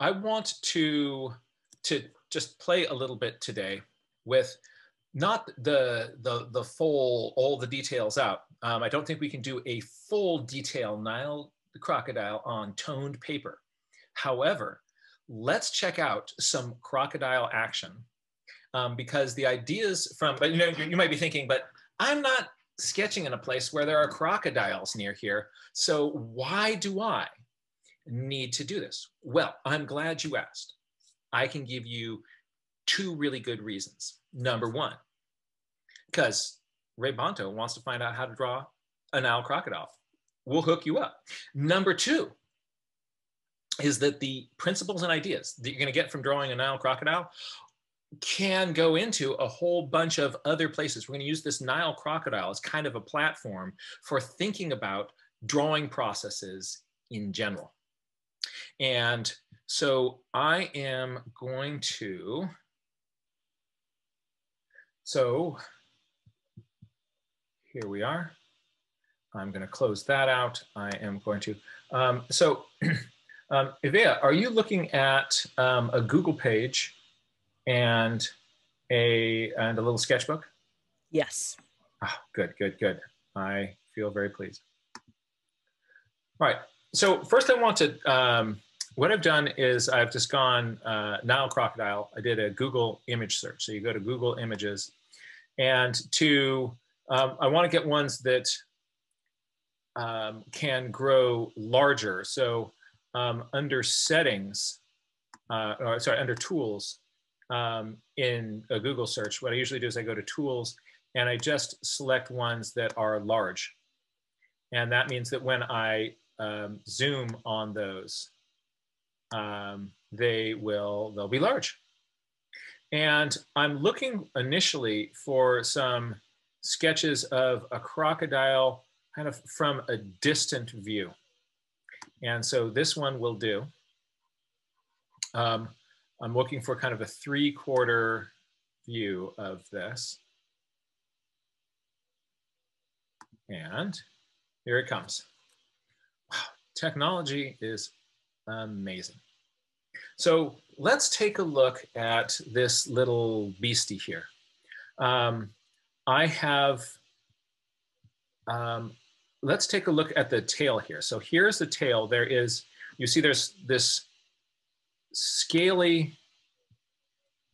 I want to, to just play a little bit today with not the, the, the full, all the details out. Um, I don't think we can do a full detail Nile the crocodile on toned paper. However, let's check out some crocodile action um, because the ideas from, but you know, you might be thinking, but I'm not sketching in a place where there are crocodiles near here. So why do I need to do this? Well, I'm glad you asked. I can give you two really good reasons. Number one, because Ray Bonto wants to find out how to draw a Nile crocodile. We'll hook you up. Number two is that the principles and ideas that you're going to get from drawing a Nile crocodile can go into a whole bunch of other places. We're going to use this Nile crocodile as kind of a platform for thinking about drawing processes in general. And so I am going to, so here we are. I'm going to close that out. I am going to, um, so um, Ivea, are you looking at um, a Google page and a and a little sketchbook? Yes. Oh, good, good, good. I feel very pleased. All right. So first, I want to. Um, what I've done is I've just gone uh, Nile crocodile. I did a Google image search. So you go to Google Images, and to um, I want to get ones that um, can grow larger. So um, under settings, uh, or sorry, under tools, um, in a Google search, what I usually do is I go to tools and I just select ones that are large. And that means that when I um, zoom on those, um, they will, they'll be large. And I'm looking initially for some sketches of a crocodile kind of from a distant view. And so this one will do. Um, I'm looking for kind of a three quarter view of this. And here it comes. Wow, technology is amazing. So let's take a look at this little beastie here. Um, I have, um, let's take a look at the tail here. So here's the tail. There is, you see there's this scaly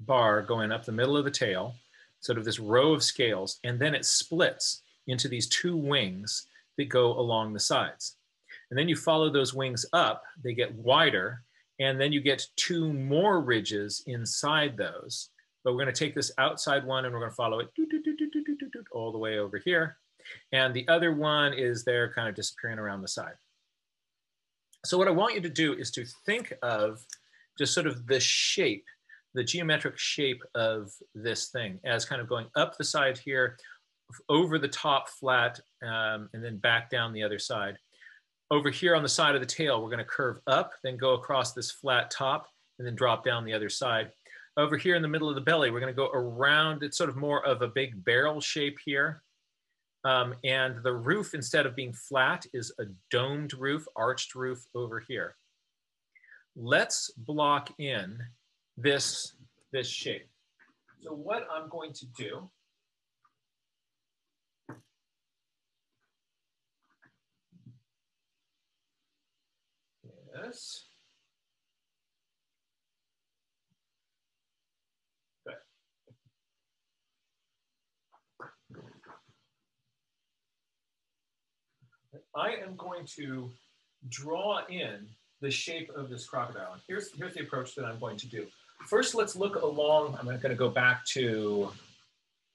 bar going up the middle of the tail, sort of this row of scales, and then it splits into these two wings that go along the sides. And then you follow those wings up, they get wider, and then you get two more ridges inside those. But we're gonna take this outside one and we're gonna follow it all the way over here. And the other one is there kind of disappearing around the side. So what I want you to do is to think of just sort of the shape, the geometric shape of this thing as kind of going up the side here, over the top flat, um, and then back down the other side. Over here on the side of the tail, we're gonna curve up, then go across this flat top, and then drop down the other side. Over here in the middle of the belly, we're gonna go around, it's sort of more of a big barrel shape here. Um, and the roof, instead of being flat, is a domed roof, arched roof over here let's block in this, this shape. So what I'm going to do is good. I am going to draw in the shape of this crocodile. And here's, here's the approach that I'm going to do. First, let's look along, I'm gonna go back to,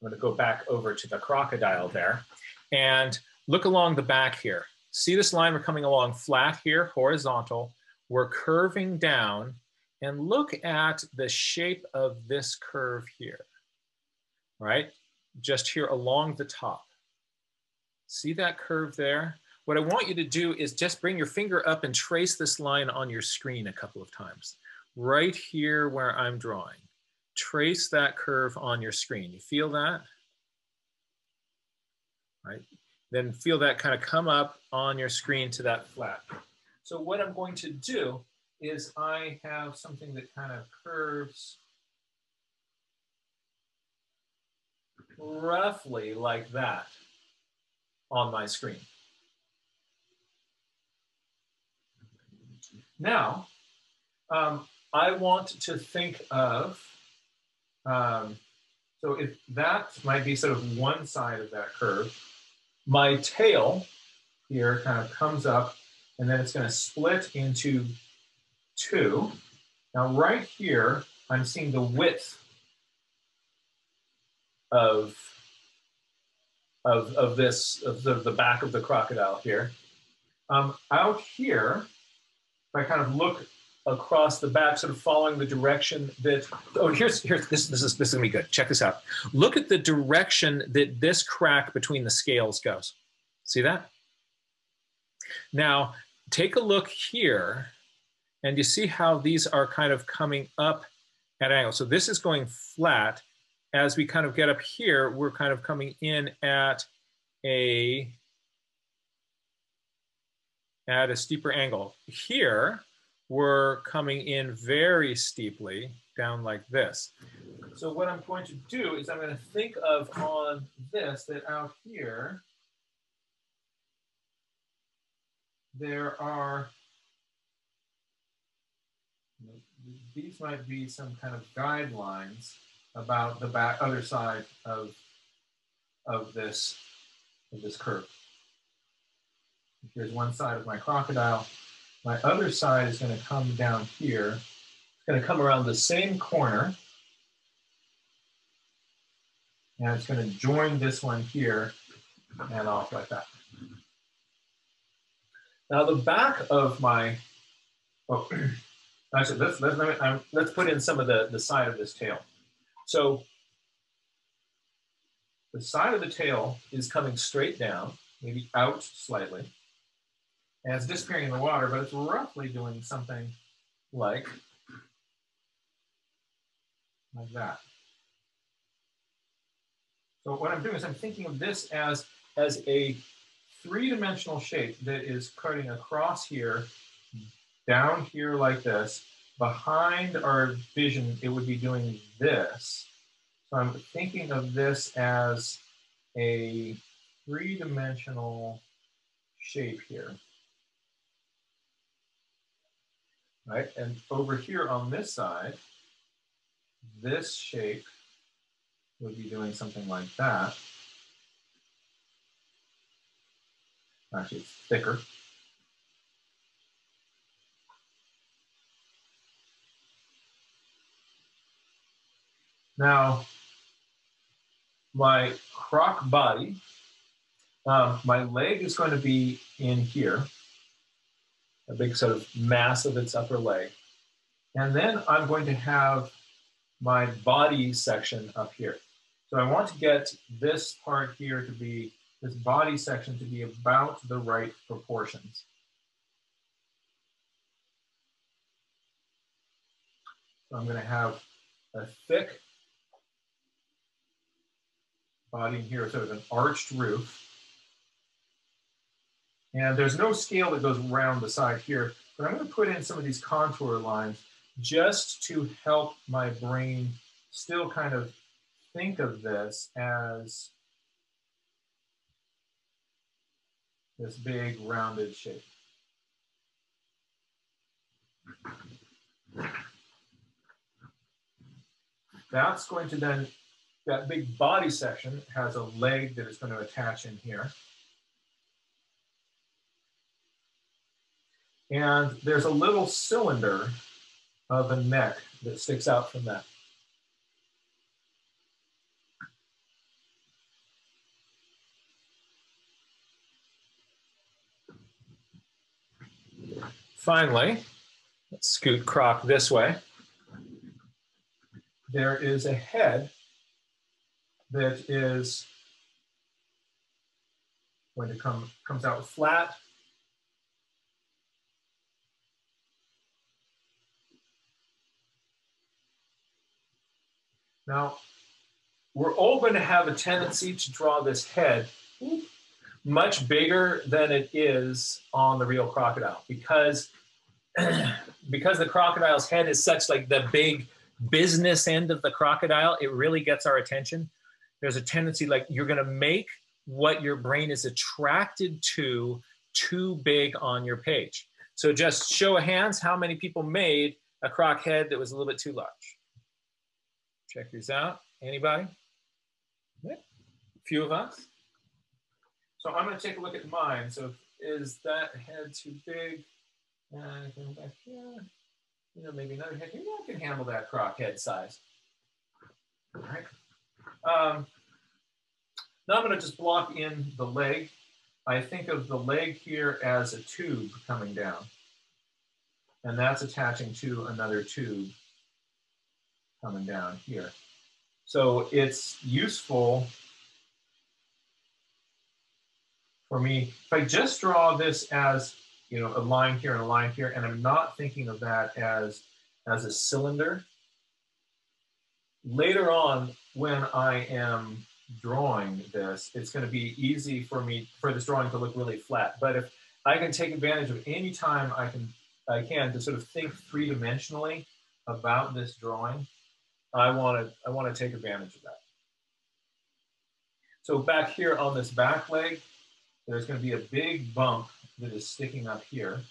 I'm gonna go back over to the crocodile there and look along the back here. See this line, we're coming along flat here, horizontal. We're curving down and look at the shape of this curve here, right? Just here along the top. See that curve there? What I want you to do is just bring your finger up and trace this line on your screen a couple of times. Right here where I'm drawing. Trace that curve on your screen. You feel that? Right. Then feel that kind of come up on your screen to that flat. So what I'm going to do is I have something that kind of curves roughly like that on my screen. Now, um, I want to think of, um, so if that might be sort of one side of that curve, my tail here kind of comes up and then it's going to split into two. Now right here, I'm seeing the width of, of, of this, of the, the back of the crocodile here. Um, out here, if I kind of look across the back, sort of following the direction that, oh, here's, here's this, this is, this is gonna be good. Check this out. Look at the direction that this crack between the scales goes. See that? Now, take a look here and you see how these are kind of coming up at angle. So this is going flat. As we kind of get up here, we're kind of coming in at a at a steeper angle. Here, we're coming in very steeply down like this. So what I'm going to do is I'm going to think of on this that out here, there are, these might be some kind of guidelines about the back other side of, of this, of this curve. Here's one side of my crocodile. My other side is going to come down here. It's going to come around the same corner. And it's going to join this one here and off like that. Now the back of my, oh, actually let's, let's, let let's put in some of the, the side of this tail. So the side of the tail is coming straight down, maybe out slightly and it's disappearing in the water, but it's roughly doing something like, like that. So what I'm doing is I'm thinking of this as, as a three-dimensional shape that is cutting across here, down here like this. Behind our vision, it would be doing this. So I'm thinking of this as a three-dimensional shape here. right? And over here on this side, this shape would be doing something like that. Actually, it's thicker. Now, my croc body, um, my leg is going to be in here a big sort of mass of its upper leg. And then I'm going to have my body section up here. So I want to get this part here to be, this body section to be about the right proportions. So I'm going to have a thick body here, sort of an arched roof. And there's no scale that goes around the side here, but I'm gonna put in some of these contour lines just to help my brain still kind of think of this as this big rounded shape. That's going to then, that big body section has a leg that is going to attach in here. And there's a little cylinder of a neck that sticks out from that. Finally, let's scoot Croc this way. There is a head that is going to come comes out flat Now, we're all going to have a tendency to draw this head much bigger than it is on the real crocodile because because the crocodile's head is such like the big business end of the crocodile, it really gets our attention. There's a tendency like you're going to make what your brain is attracted to too big on your page. So just show of hands, how many people made a croc head that was a little bit too large? Check these out. Anybody? A few of us. So I'm going to take a look at mine. So is that head too big? Uh, back here. You know, maybe another head. Maybe I can handle that croc head size. All right. Um, now I'm going to just block in the leg. I think of the leg here as a tube coming down. And that's attaching to another tube coming down here. So it's useful for me, if I just draw this as you know a line here and a line here, and I'm not thinking of that as, as a cylinder, later on when I am drawing this, it's going to be easy for me for this drawing to look really flat. But if I can take advantage of any time I can I can to sort of think three dimensionally about this drawing, I want to I want to take advantage of that. So back here on this back leg, there's going to be a big bump that is sticking up here.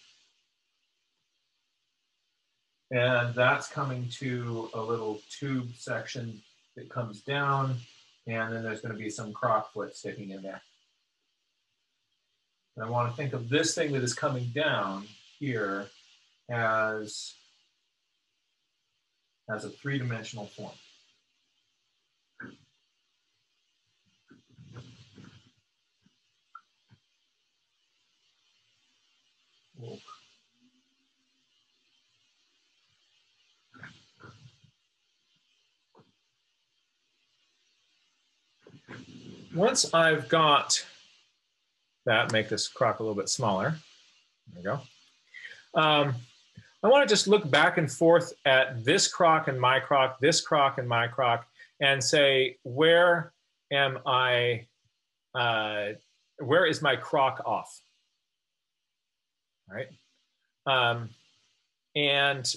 And that's coming to a little tube section that comes down, and then there's going to be some croc foot sticking in there. And I want to think of this thing that is coming down here as, as a three-dimensional form. Once I've got that, make this croc a little bit smaller. There we go. Um, I want to just look back and forth at this croc and my croc, this croc and my croc, and say, where am I, uh, where is my croc off? right? Um, and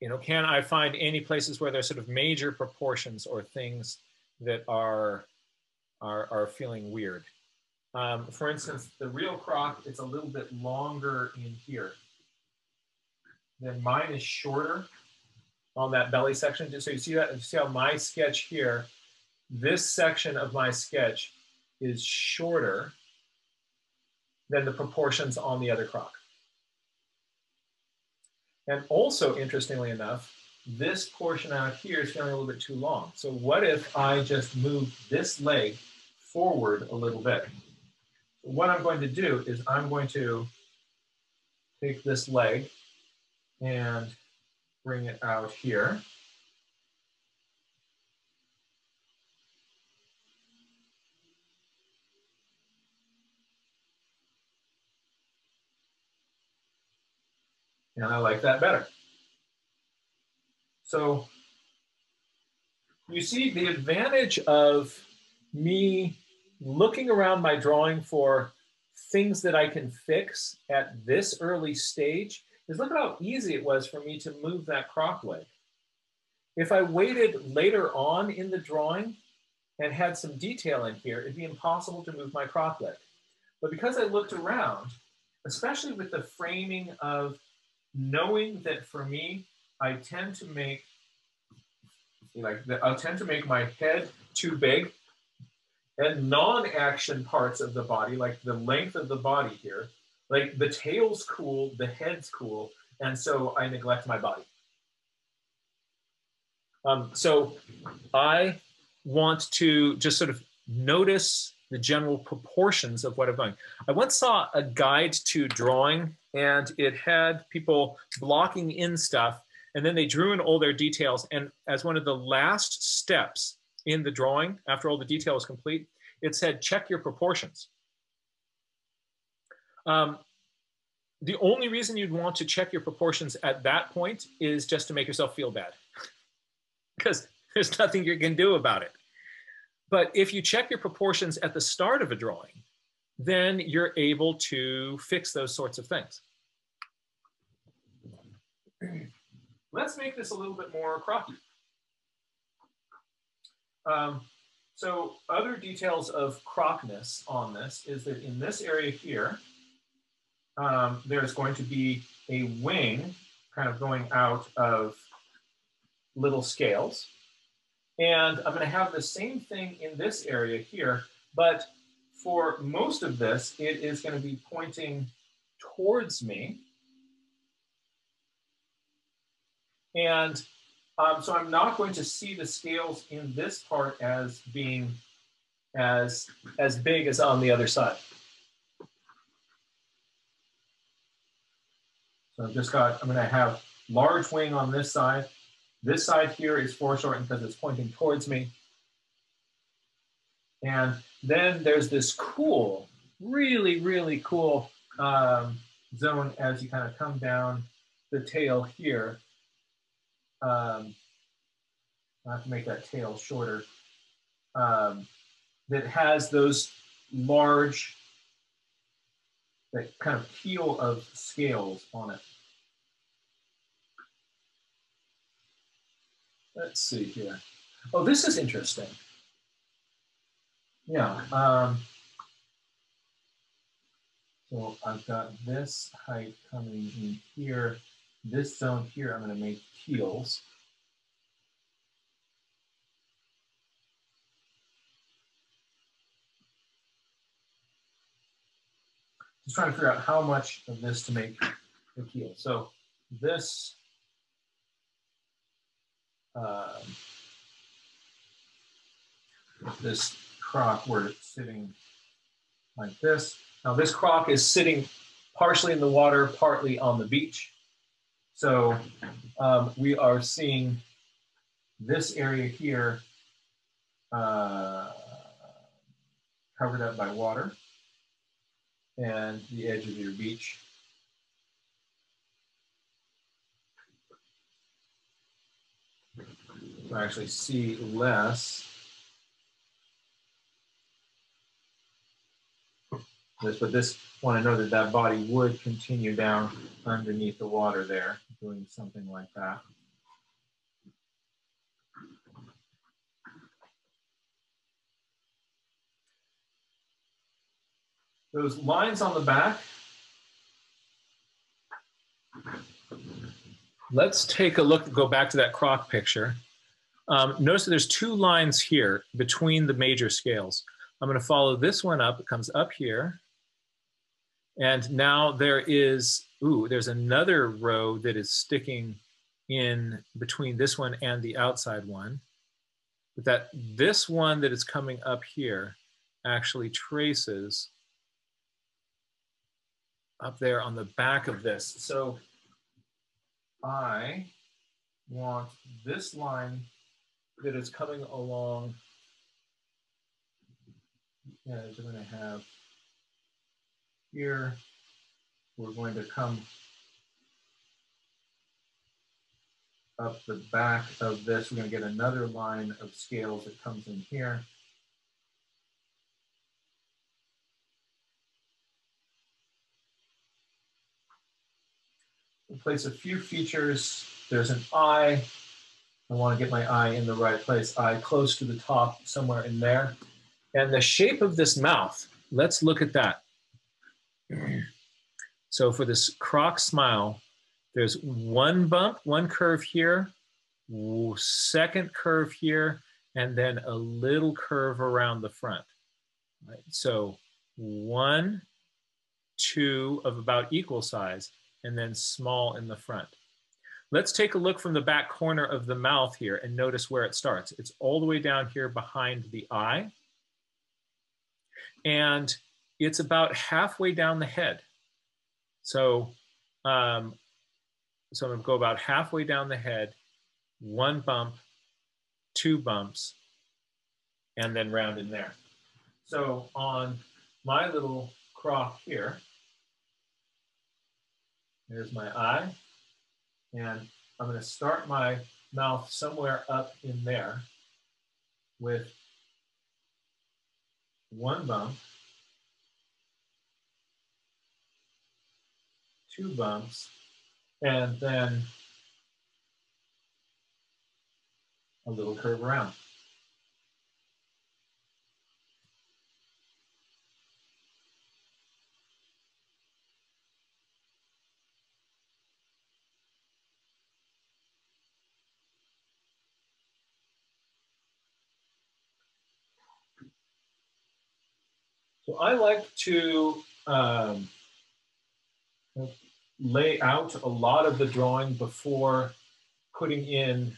you know, can I find any places where there's sort of major proportions or things that are are, are feeling weird? Um, for instance, the real croc, it's a little bit longer in here. Then mine is shorter on that belly section. So you see that, you see how my sketch here, this section of my sketch is shorter than the proportions on the other croc. And also, interestingly enough, this portion out here is feeling a little bit too long. So what if I just move this leg forward a little bit? What I'm going to do is I'm going to take this leg and bring it out here. And I like that better. So you see the advantage of me looking around my drawing for things that I can fix at this early stage is look at how easy it was for me to move that croc leg. If I waited later on in the drawing and had some detail in here, it'd be impossible to move my croc leg. But because I looked around, especially with the framing of knowing that for me, I tend to make like I tend to make my head too big and non-action parts of the body, like the length of the body here, like the tail's cool, the head's cool, and so I neglect my body. Um, so I want to just sort of notice the general proportions of what I'm doing. I once saw a guide to drawing and it had people blocking in stuff and then they drew in all their details. And as one of the last steps in the drawing, after all the detail is complete, it said, check your proportions. Um, the only reason you'd want to check your proportions at that point is just to make yourself feel bad because there's nothing you can do about it. But if you check your proportions at the start of a drawing, then you're able to fix those sorts of things. let's make this a little bit more crocky. Um, so other details of crockness on this is that in this area here, um, there's going to be a wing kind of going out of little scales. And I'm gonna have the same thing in this area here, but for most of this, it is gonna be pointing towards me. And um, so I'm not going to see the scales in this part as being as, as big as on the other side. So I've just got, I'm gonna have large wing on this side. This side here is foreshortened because it's pointing towards me. And then there's this cool, really, really cool um, zone as you kind of come down the tail here. Um, I have to make that tail shorter. Um, that has those large that kind of keel of scales on it. Let's see here. Oh, this is interesting. Yeah. Um, so I've got this height coming in here. This zone here, I'm going to make keels. just trying to figure out how much of this to make the keel. So this, um, this croc where it's sitting like this. Now this croc is sitting partially in the water, partly on the beach. So um, we are seeing this area here uh, covered up by water and the edge of your beach. I actually see less. This, but this want to know that that body would continue down underneath the water there, doing something like that. Those lines on the back, let's take a look, go back to that croc picture. Um, notice that there's two lines here between the major scales. I'm gonna follow this one up, it comes up here. And now there is, ooh, there's another row that is sticking in between this one and the outside one. But that this one that is coming up here actually traces up there on the back of this. So I want this line that is coming along we're going to have here, we're going to come up the back of this. We're going to get another line of scales that comes in here. We place a few features. There's an eye. I want to get my eye in the right place. Eye close to the top, somewhere in there. And the shape of this mouth, let's look at that. So for this croc smile, there's one bump, one curve here, second curve here, and then a little curve around the front. Right? So one, two of about equal size and then small in the front. Let's take a look from the back corner of the mouth here and notice where it starts. It's all the way down here behind the eye. And it's about halfway down the head. So, um, so I'm gonna go about halfway down the head, one bump, two bumps, and then round in there. So on my little croc here, there's my eye. And I'm going to start my mouth somewhere up in there with one bump, two bumps, and then a little curve around. So I like to um, lay out a lot of the drawing before putting in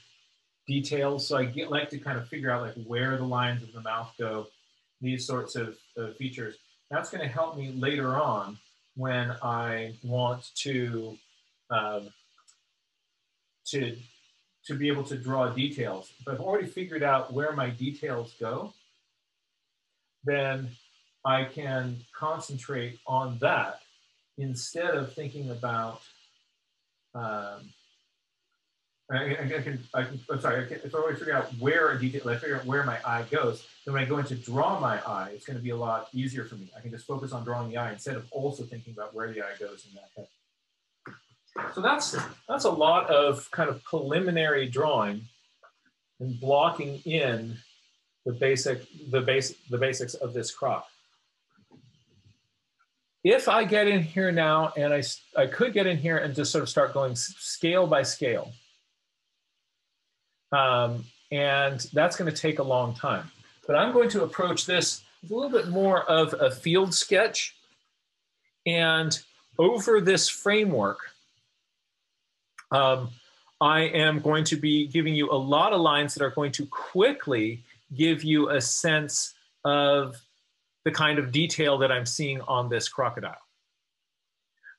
details. So I get, like to kind of figure out like where the lines of the mouth go, these sorts of, features. That's going to help me later on when I want to um, to to be able to draw details. If I've already figured out where my details go, then I can concentrate on that instead of thinking about. Um, I, I, can, I can, I'm sorry, I can, if I already figure out where a detail, I figure out where my eye goes, then when I go in to draw my eye, it's going to be a lot easier for me. I can just focus on drawing the eye instead of also thinking about where the eye goes in that head. So that's that's a lot of kind of preliminary drawing and blocking in the basic the base the basics of this croc if I get in here now and I, I could get in here and just sort of start going scale by scale. Um, and that's going to take a long time. But I'm going to approach this a little bit more of a field sketch. And over this framework, um, I am going to be giving you a lot of lines that are going to quickly give you a sense of the kind of detail that I'm seeing on this crocodile.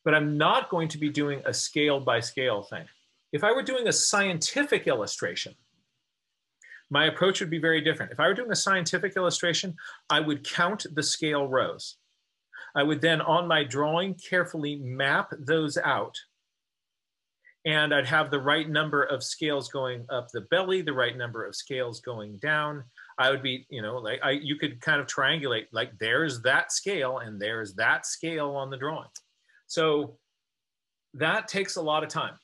But I'm not going to be doing a scale by scale thing. If I were doing a scientific illustration, my approach would be very different. If I were doing a scientific illustration, I would count the scale rows. I would then, on my drawing, carefully map those out. And I'd have the right number of scales going up the belly, the right number of scales going down, I would be, you know, like I, you could kind of triangulate, like there's that scale and there's that scale on the drawing. So that takes a lot of time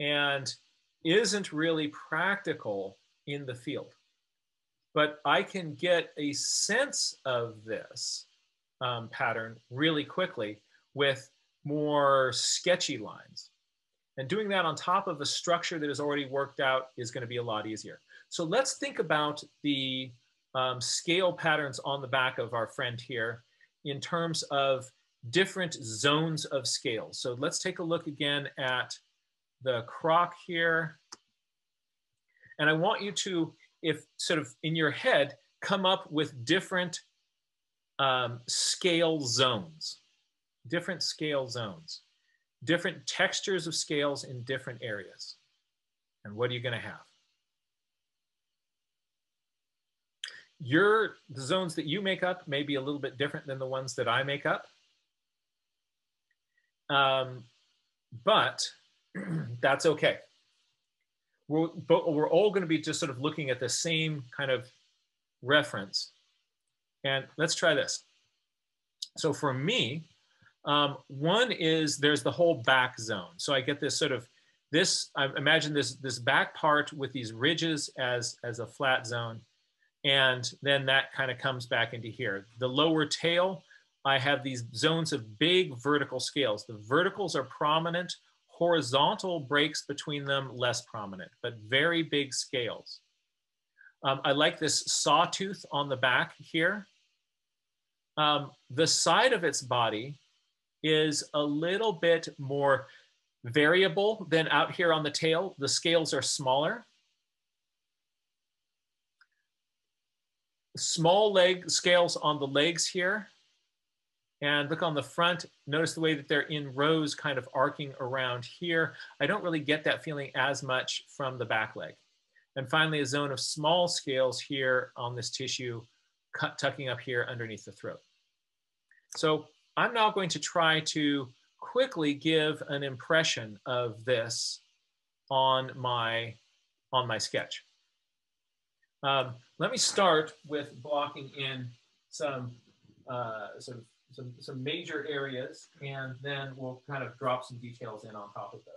and isn't really practical in the field. But I can get a sense of this um, pattern really quickly with more sketchy lines. And doing that on top of a structure that is already worked out is going to be a lot easier. So let's think about the um, scale patterns on the back of our friend here in terms of different zones of scales. So let's take a look again at the croc here. And I want you to, if sort of in your head, come up with different um, scale zones, different scale zones, different textures of scales in different areas. And what are you gonna have? Your the zones that you make up may be a little bit different than the ones that I make up. Um, but that's okay. We're, but we're all going to be just sort of looking at the same kind of reference. And let's try this. So for me, um, one is there's the whole back zone. So I get this sort of this, I imagine this, this back part with these ridges as, as a flat zone. And then that kind of comes back into here. The lower tail, I have these zones of big vertical scales. The verticals are prominent, horizontal breaks between them less prominent, but very big scales. Um, I like this sawtooth on the back here. Um, the side of its body is a little bit more variable than out here on the tail. The scales are smaller. Small leg scales on the legs here. And look on the front, notice the way that they're in rows kind of arcing around here. I don't really get that feeling as much from the back leg. And finally, a zone of small scales here on this tissue, cut, tucking up here underneath the throat. So I'm now going to try to quickly give an impression of this on my, on my sketch. Um, let me start with blocking in some, uh, some, some, some major areas, and then we'll kind of drop some details in on top of those.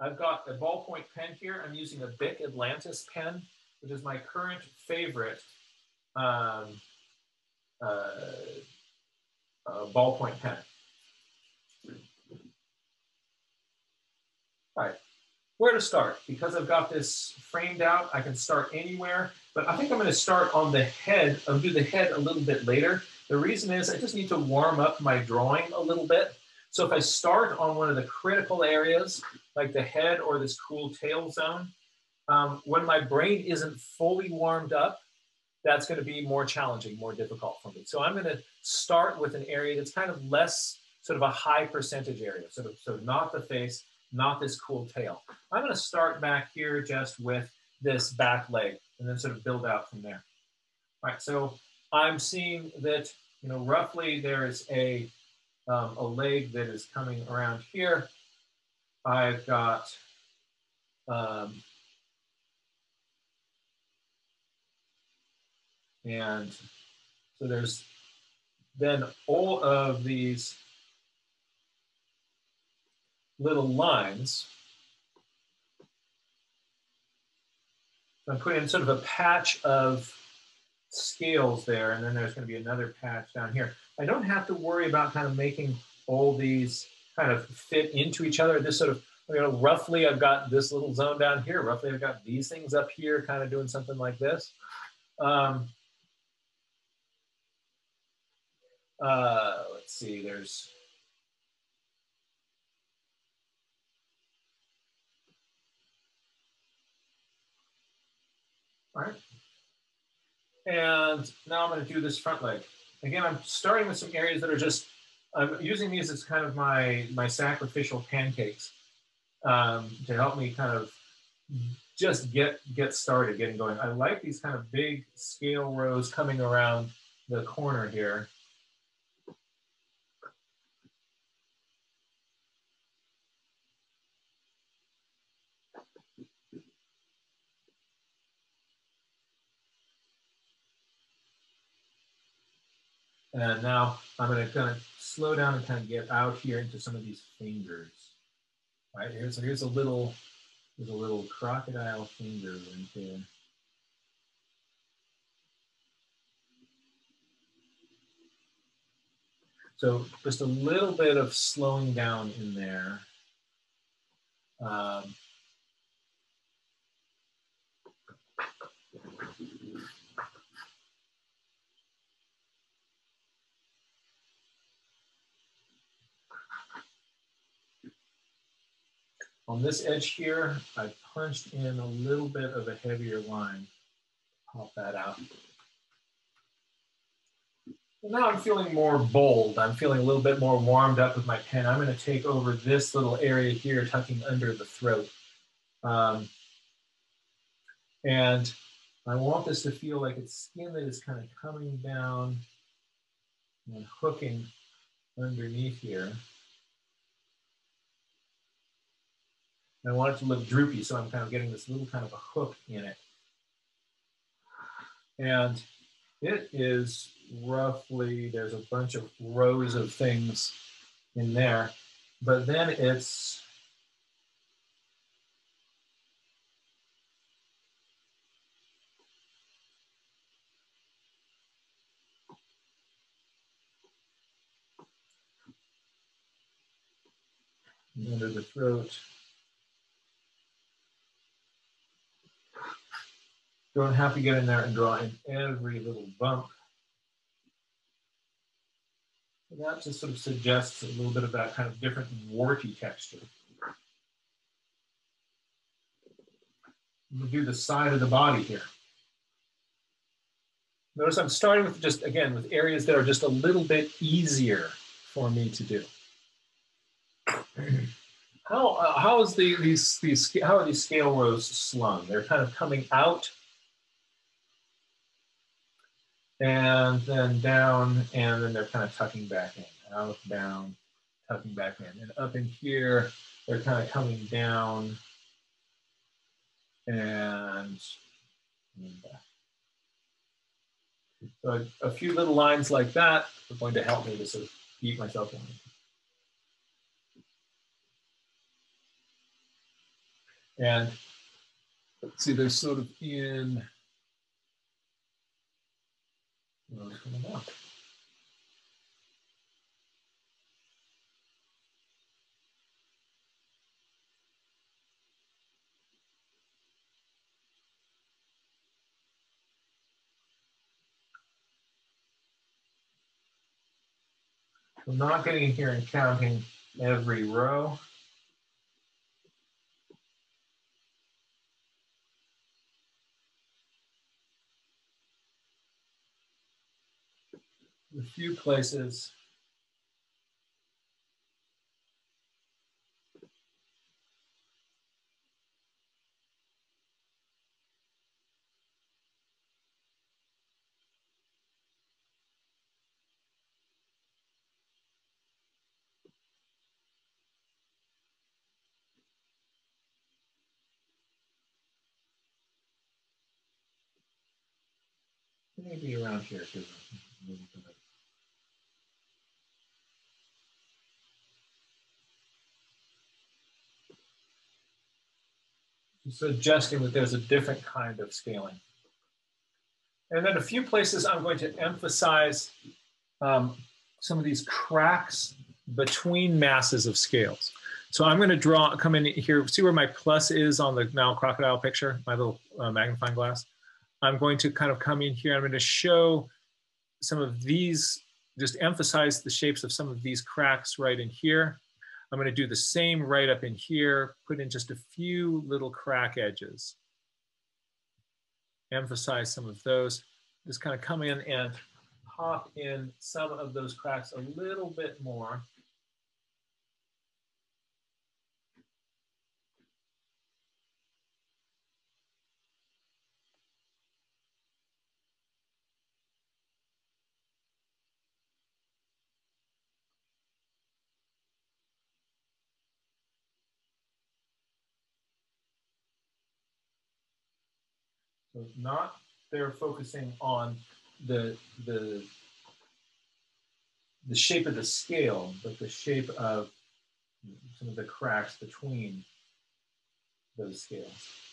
I've got a ballpoint pen here. I'm using a Bic Atlantis pen, which is my current favorite um, uh, uh, ballpoint pen. All right, where to start? Because I've got this framed out, I can start anywhere, but I think I'm gonna start on the head. I'll do the head a little bit later. The reason is I just need to warm up my drawing a little bit. So if I start on one of the critical areas, like the head or this cool tail zone, um, when my brain isn't fully warmed up, that's going to be more challenging, more difficult for me. So I'm going to start with an area that's kind of less sort of a high percentage area. So, so not the face, not this cool tail. I'm going to start back here just with this back leg and then sort of build out from there. All right, so I'm seeing that, you know, roughly there is a, um, a leg that is coming around here. I've got um, and so there's then all of these little lines. I'm putting sort of a patch of scales there, and then there's going to be another patch down here. I don't have to worry about kind of making all these kind of fit into each other. This sort of, you know, roughly I've got this little zone down here. Roughly I've got these things up here kind of doing something like this. Um, uh, let's see, there's right. And now I'm going to do this front leg. Again, I'm starting with some areas that are just, I'm using these as kind of my, my sacrificial pancakes um, to help me kind of just get, get started, getting going. I like these kind of big scale rows coming around the corner here. And now I'm going to kind of slow down and kind of get out here into some of these fingers. Right here, so here's a little, there's a little crocodile finger in here. So just a little bit of slowing down in there. Um, On this edge here, I punched in a little bit of a heavier line. Pop that out. And now I'm feeling more bold. I'm feeling a little bit more warmed up with my pen. I'm going to take over this little area here, tucking under the throat. Um, and I want this to feel like it's skin that is kind of coming down and hooking underneath here. I want it to look droopy, so I'm kind of getting this little kind of a hook in it. And it is roughly, there's a bunch of rows of things in there, but then it's under the throat. Don't have to get in there and draw in every little bump. And that just sort of suggests a little bit of that kind of different warty texture. We'll do the side of the body here. Notice I'm starting with just, again, with areas that are just a little bit easier for me to do. How, uh, how is the, these, these, how are these scale rows slung? They're kind of coming out and then down, and then they're kind of tucking back in, out, down, tucking back in. And up in here, they're kind of coming down and. So a, few little lines like that are going to help me to sort of keep myself in. And let's see, they're sort of in, I'm not getting in here and counting every row. A few places maybe around here. Suggesting that there's a different kind of scaling. And then a few places I'm going to emphasize um, some of these cracks between masses of scales. So I'm going to draw, come in here, see where my plus is on the Nile crocodile picture, my little uh, magnifying glass. I'm going to kind of come in here. I'm going to show some of these, just emphasize the shapes of some of these cracks right in here. I'm going to do the same right up in here, put in just a few little crack edges. Emphasize some of those. Just kind of come in and pop in some of those cracks a little bit more. So not they're focusing on the the the shape of the scale, but the shape of some of the cracks between those scales.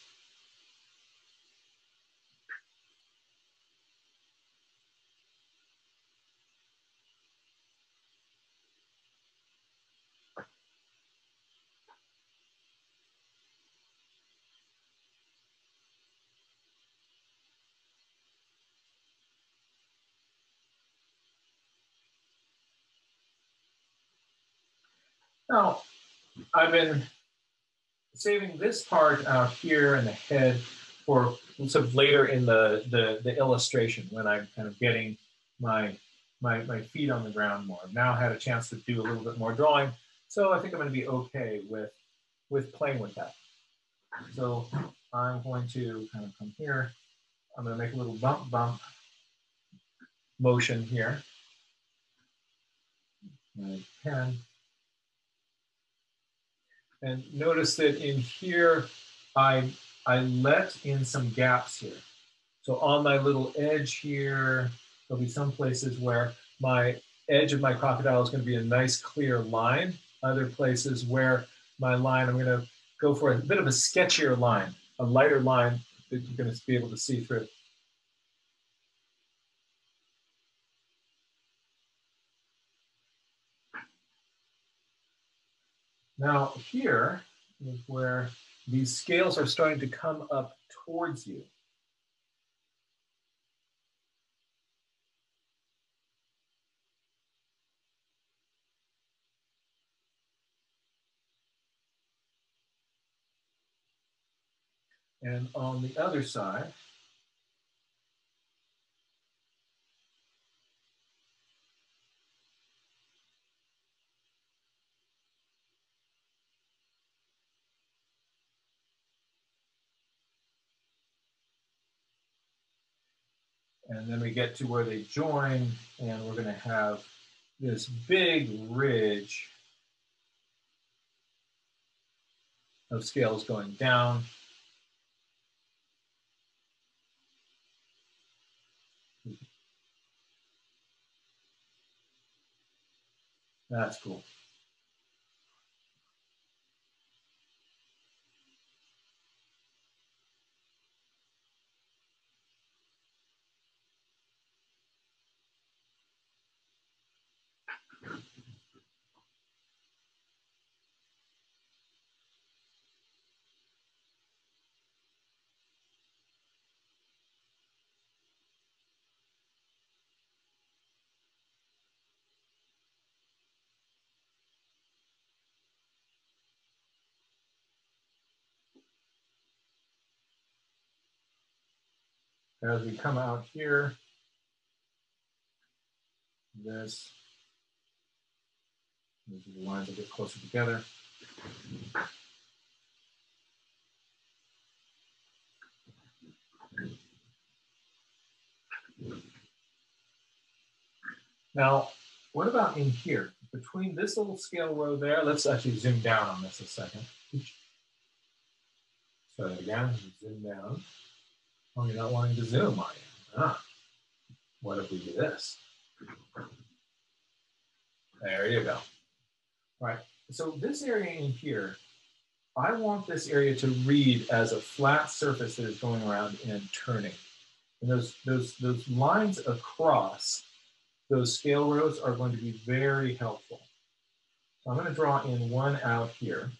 Now, I've been saving this part out here in the head for sort of later in the, the, the illustration when I'm kind of getting my, my, my feet on the ground more. I've now had a chance to do a little bit more drawing, so I think I'm going to be okay with, with playing with that. So I'm going to kind of come here. I'm going to make a little bump bump motion here. My pen. And notice that in here, I, I let in some gaps here. So on my little edge here, there'll be some places where my edge of my crocodile is going to be a nice clear line. Other places where my line, I'm going to go for a bit of a sketchier line, a lighter line that you're going to be able to see through. Now here is where these scales are starting to come up towards you. And on the other side, And then we get to where they join and we're going to have this big ridge of scales going down. That's cool. As we come out here, this, these are the lines a bit closer together. Now, what about in here? Between this little scale row there, let's actually zoom down on this a second. So again, zoom down. Oh, you're not wanting to zoom, are you? Ah, what if we do this? There you go. All right, so this area in here, I want this area to read as a flat surface that is going around and turning. And those, those, those lines across those scale rows are going to be very helpful. So I'm going to draw in one out here.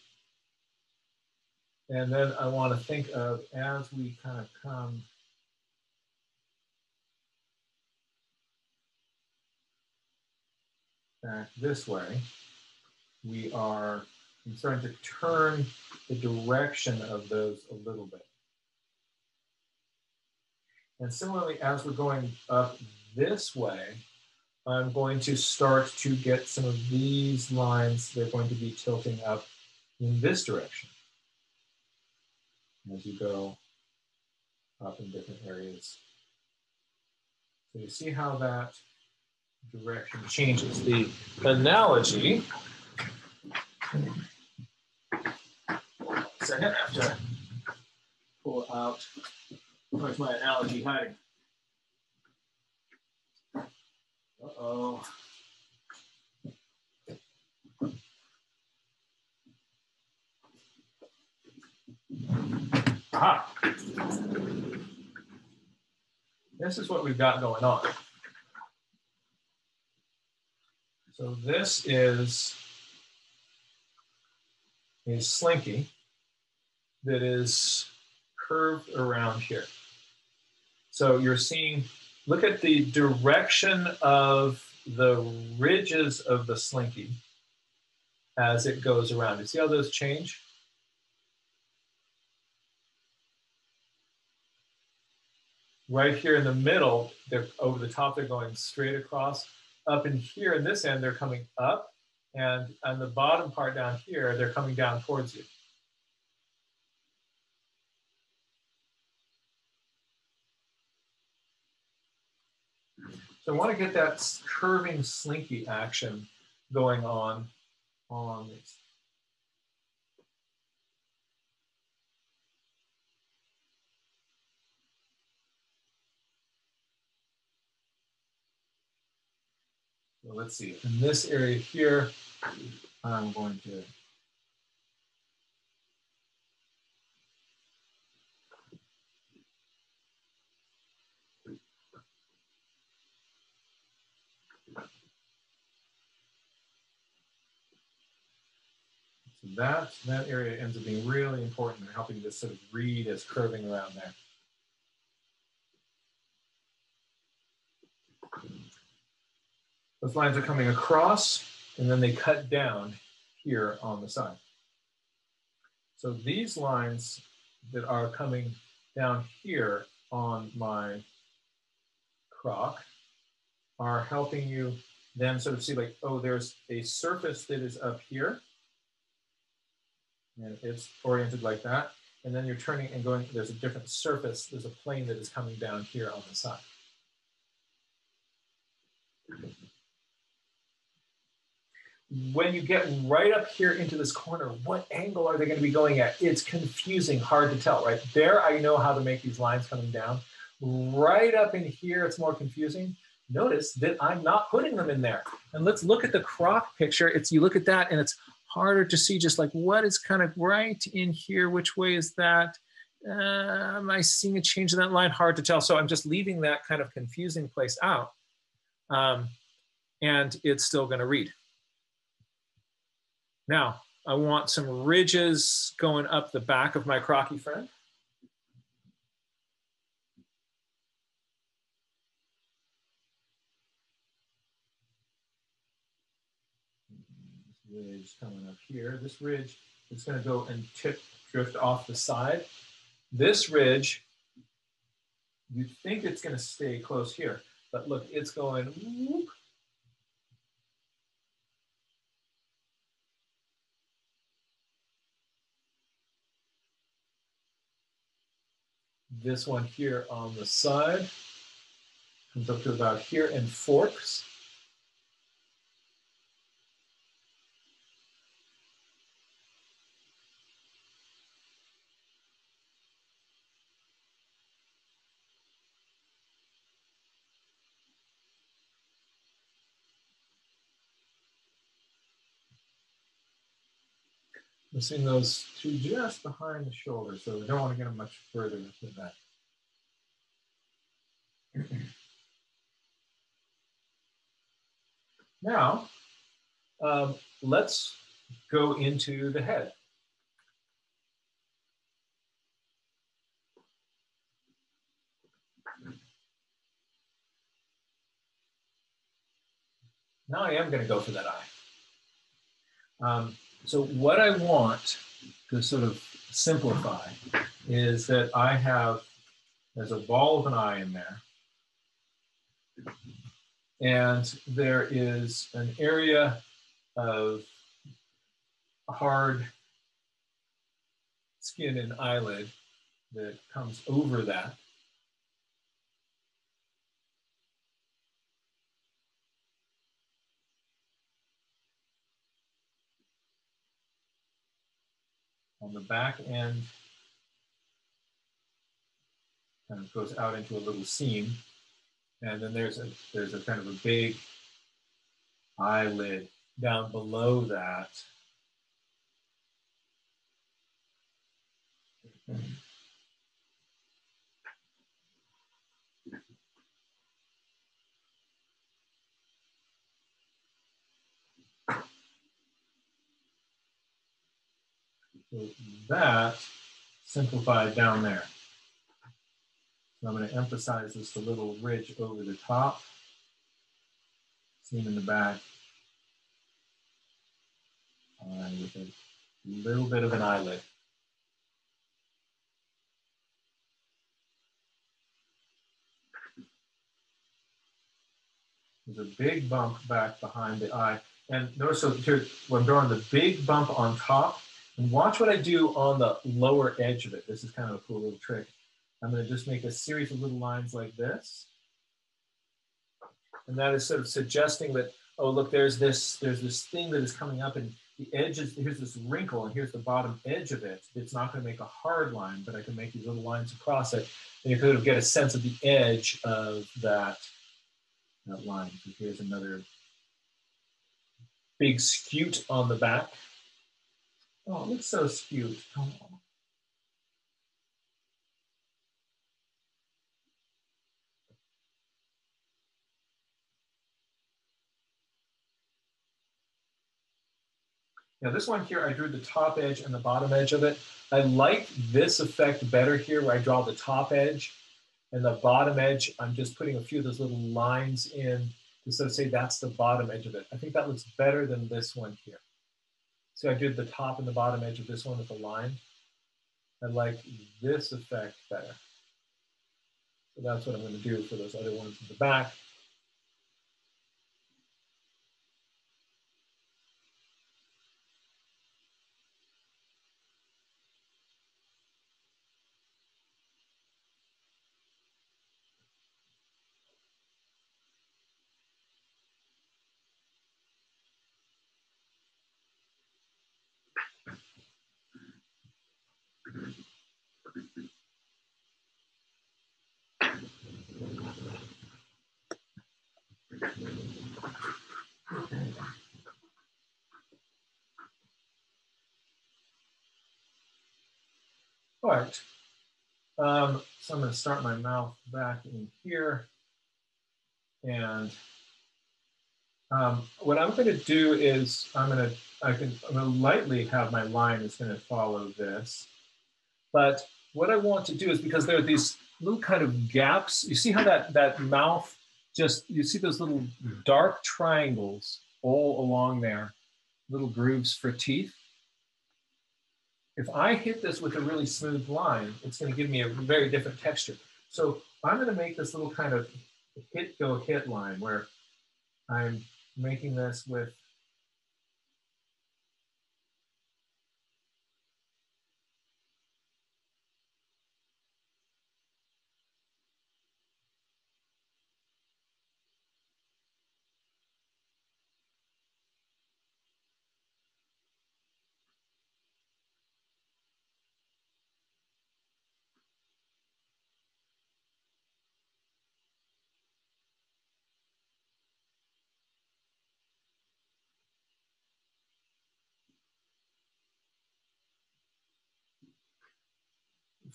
And then I want to think of as we kind of come back this way, we are starting to turn the direction of those a little bit. And similarly, as we're going up this way, I'm going to start to get some of these lines, they're going to be tilting up in this direction as you go up in different areas. So you see how that direction changes. The analogy, second, I have to pull out, where's my analogy hiding? Uh-oh. Aha. This is what we've got going on. So this is a slinky that is curved around here. So you're seeing look at the direction of the ridges of the slinky as it goes around. You see how those change? Right here in the middle, they're over the top, they're going straight across. Up in here in this end, they're coming up. And on the bottom part down here, they're coming down towards you. So I want to get that curving slinky action going on on these. So let's see, in this area here, I'm going to that, that area ends up being really important in helping this sort of read as curving around there. Those lines are coming across and then they cut down here on the side. So these lines that are coming down here on my croc are helping you then sort of see like, oh, there's a surface that is up here and it's oriented like that. And then you're turning and going, there's a different surface, there's a plane that is coming down here on the side. When you get right up here into this corner, what angle are they going to be going at? It's confusing, hard to tell, right? There, I know how to make these lines coming down. Right up in here, it's more confusing. Notice that I'm not putting them in there. And let's look at the croc picture. It's You look at that and it's harder to see just like what is kind of right in here, which way is that? Uh, am I seeing a change in that line? Hard to tell. So I'm just leaving that kind of confusing place out. Um, and it's still gonna read. Now, I want some ridges going up the back of my crocky friend. ridge coming up here. This ridge is going to go and tip, drift off the side. This ridge you think it's gonna stay close here, but look, it's going whoop, this one here on the side comes up to about here and forks. Missing those two just behind the shoulder, so we don't want to get them much further than that. now, um, let's go into the head. Now I am going to go for that eye. Um, so what I want to sort of simplify is that I have, there's a ball of an eye in there. And there is an area of hard skin and eyelid that comes over that. On the back end kind of goes out into a little seam. And then there's a, there's a kind of a big eyelid down below that. So that simplified down there. So I'm going to emphasize this little ridge over the top, seam in the back, and with a little bit of an eyelid. There's a big bump back behind the eye. And notice so here, when I'm drawing the big bump on top, and watch what I do on the lower edge of it. This is kind of a cool little trick. I'm going to just make a series of little lines like this. And that is sort of suggesting that, oh, look, there's this, there's this thing that is coming up and the edge is, here's this wrinkle and here's the bottom edge of it. It's not going to make a hard line, but I can make these little lines across it. And you of get a sense of the edge of that, that line. So here's another big scute on the back. Oh, it looks so skewed. Come on. Now this one here, I drew the top edge and the bottom edge of it. I like this effect better here where I draw the top edge and the bottom edge, I'm just putting a few of those little lines in to sort of say that's the bottom edge of it. I think that looks better than this one here. So I did the top and the bottom edge of this one with a line. I like this effect better. So that's what I'm going to do for those other ones in the back. Right. Um, so I'm going to start my mouth back in here. And um, what I'm going to do is I'm going to I can I'm to lightly have my line is going to follow this. But what I want to do is because there are these little kind of gaps. You see how that that mouth just you see those little dark triangles all along there, little grooves for teeth. If I hit this with a really smooth line, it's going to give me a very different texture. So I'm going to make this little kind of hit go hit line where I'm making this with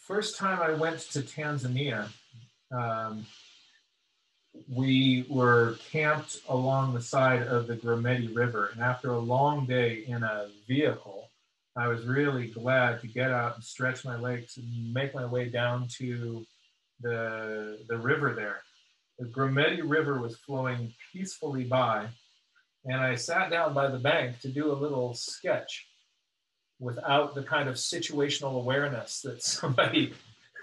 first time I went to Tanzania, um, we were camped along the side of the Grumeti River. And after a long day in a vehicle, I was really glad to get out and stretch my legs and make my way down to the, the river there. The Grumeti River was flowing peacefully by, and I sat down by the bank to do a little sketch without the kind of situational awareness that somebody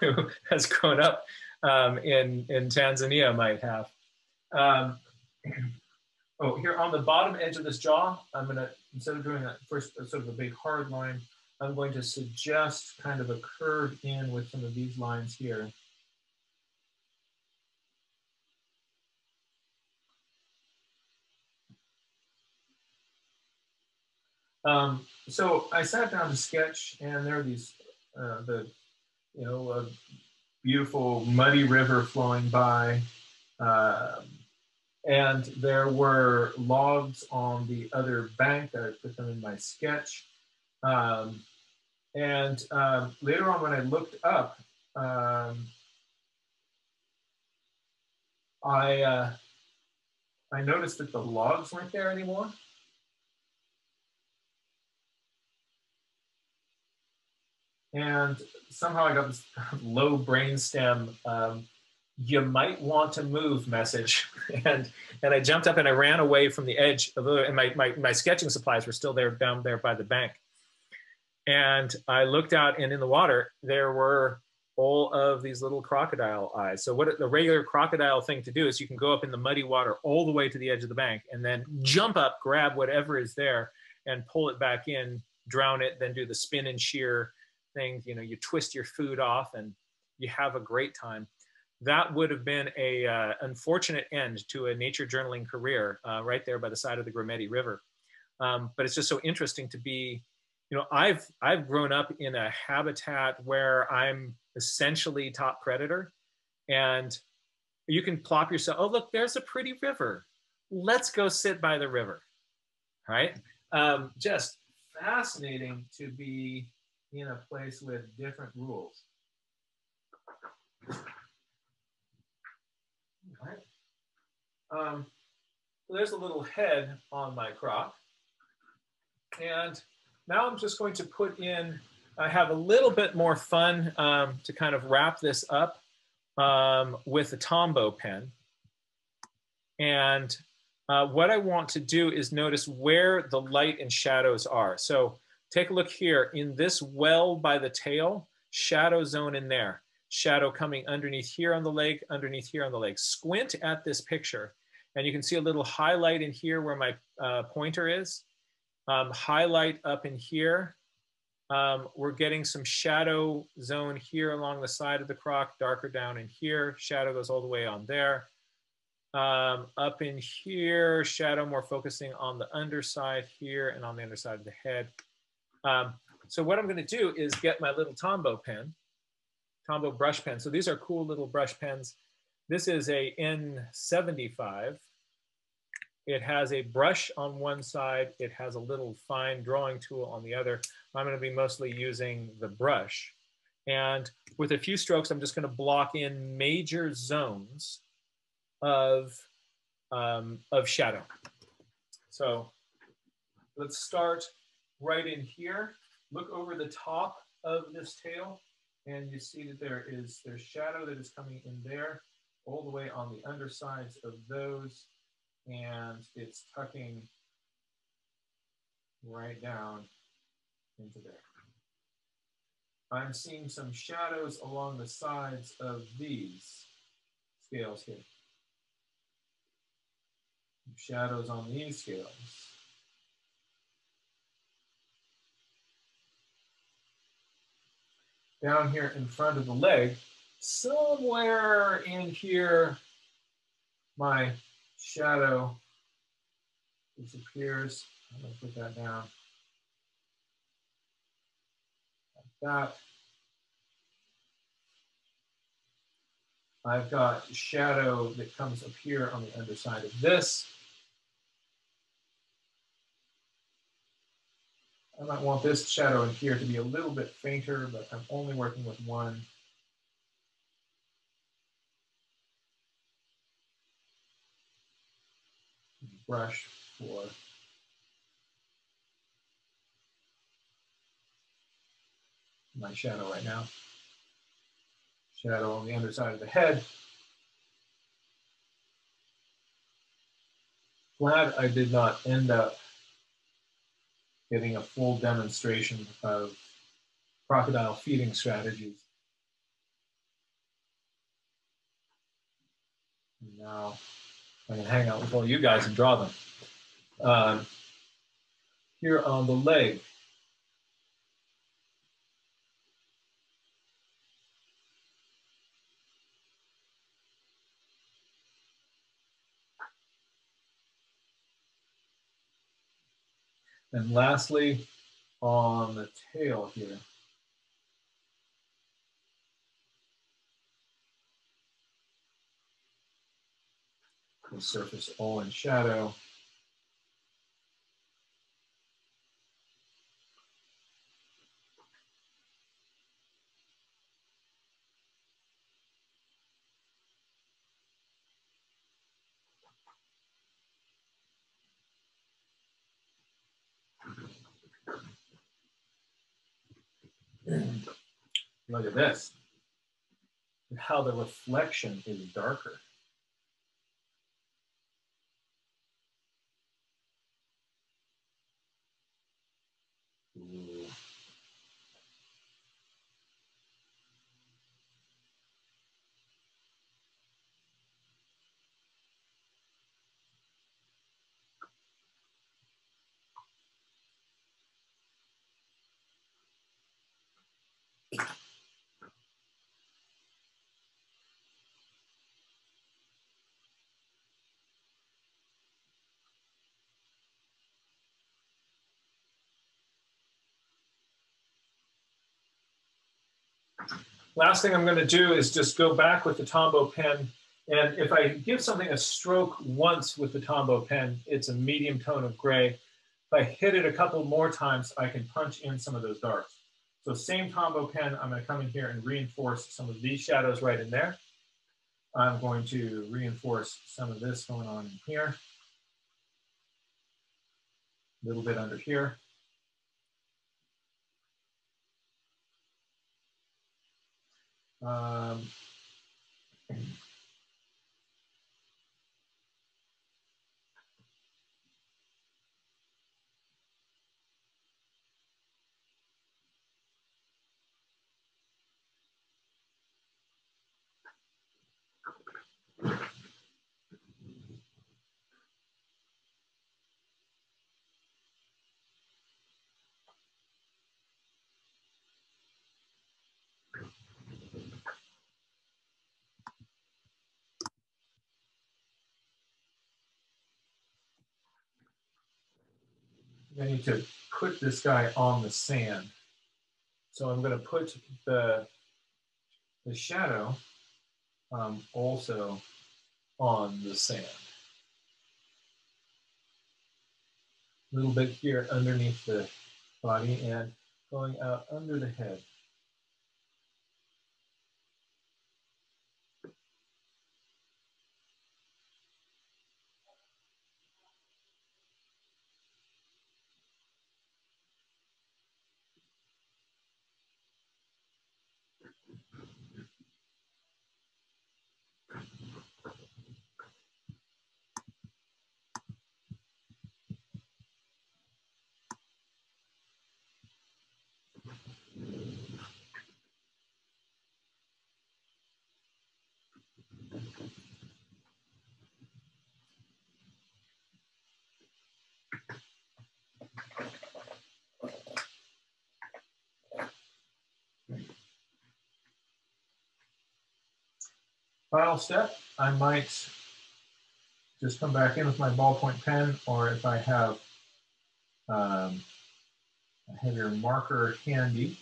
who has grown up um, in, in Tanzania might have. Um, oh, here on the bottom edge of this jaw, I'm gonna, instead of doing a first sort of a big hard line, I'm going to suggest kind of a curve in with some of these lines here. Um, so I sat down to sketch, and there are these uh, the you know a beautiful muddy river flowing by, uh, and there were logs on the other bank that I put them in my sketch. Um, and um, later on, when I looked up, um, I uh, I noticed that the logs weren't there anymore. And somehow I got this low brainstem. Um, you might want to move message, and and I jumped up and I ran away from the edge of the and my my my sketching supplies were still there down there by the bank, and I looked out and in the water there were all of these little crocodile eyes. So what the regular crocodile thing to do is you can go up in the muddy water all the way to the edge of the bank and then jump up, grab whatever is there, and pull it back in, drown it, then do the spin and shear things, you know, you twist your food off and you have a great time. That would have been a uh, unfortunate end to a nature journaling career uh, right there by the side of the Grumeti River. Um, but it's just so interesting to be, you know, I've I've grown up in a habitat where I'm essentially top predator, and you can plop yourself. Oh, look, there's a pretty river. Let's go sit by the river, right? Um, just fascinating to be in a place with different rules. Right. Um, there's a little head on my croc. And now I'm just going to put in, I have a little bit more fun um, to kind of wrap this up um, with a Tombow pen. And uh, what I want to do is notice where the light and shadows are. So Take a look here in this well by the tail, shadow zone in there. Shadow coming underneath here on the leg, underneath here on the leg. Squint at this picture and you can see a little highlight in here where my uh, pointer is. Um, highlight up in here. Um, we're getting some shadow zone here along the side of the croc, darker down in here. Shadow goes all the way on there. Um, up in here, shadow more focusing on the underside here and on the underside of the head. Um, so what I'm going to do is get my little Tombow pen, Tombow brush pen. So these are cool little brush pens. This is a N75. It has a brush on one side. It has a little fine drawing tool on the other. I'm going to be mostly using the brush. And with a few strokes, I'm just going to block in major zones of, um, of shadow. So let's start right in here, look over the top of this tail and you see that there is there's shadow that is coming in there all the way on the undersides of those and it's tucking right down into there. I'm seeing some shadows along the sides of these scales here. Shadows on these scales. Down here in front of the leg, somewhere in here, my shadow disappears. I'm gonna put that down. Like that. I've got shadow that comes up here on the underside of this. I might want this shadow in here to be a little bit fainter, but I'm only working with one. Brush for my shadow right now. Shadow on the underside of the head. Glad I did not end up getting a full demonstration of crocodile feeding strategies. Now I can hang out with all you guys and draw them. Um, here on the leg, And lastly, on the tail here. The surface all in shadow. Look at this. How the reflection is darker. Ooh. Last thing I'm going to do is just go back with the Tombow pen. And if I give something a stroke once with the Tombow pen, it's a medium tone of gray. If I hit it a couple more times, I can punch in some of those darks. So same Tombow pen, I'm going to come in here and reinforce some of these shadows right in there. I'm going to reinforce some of this going on in here. A little bit under here. Um, I need to put this guy on the sand. So I'm going to put the, the shadow um, also on the sand. A little bit here underneath the body and going out under the head. Final step, I might just come back in with my ballpoint pen, or if I have um, a heavier marker handy,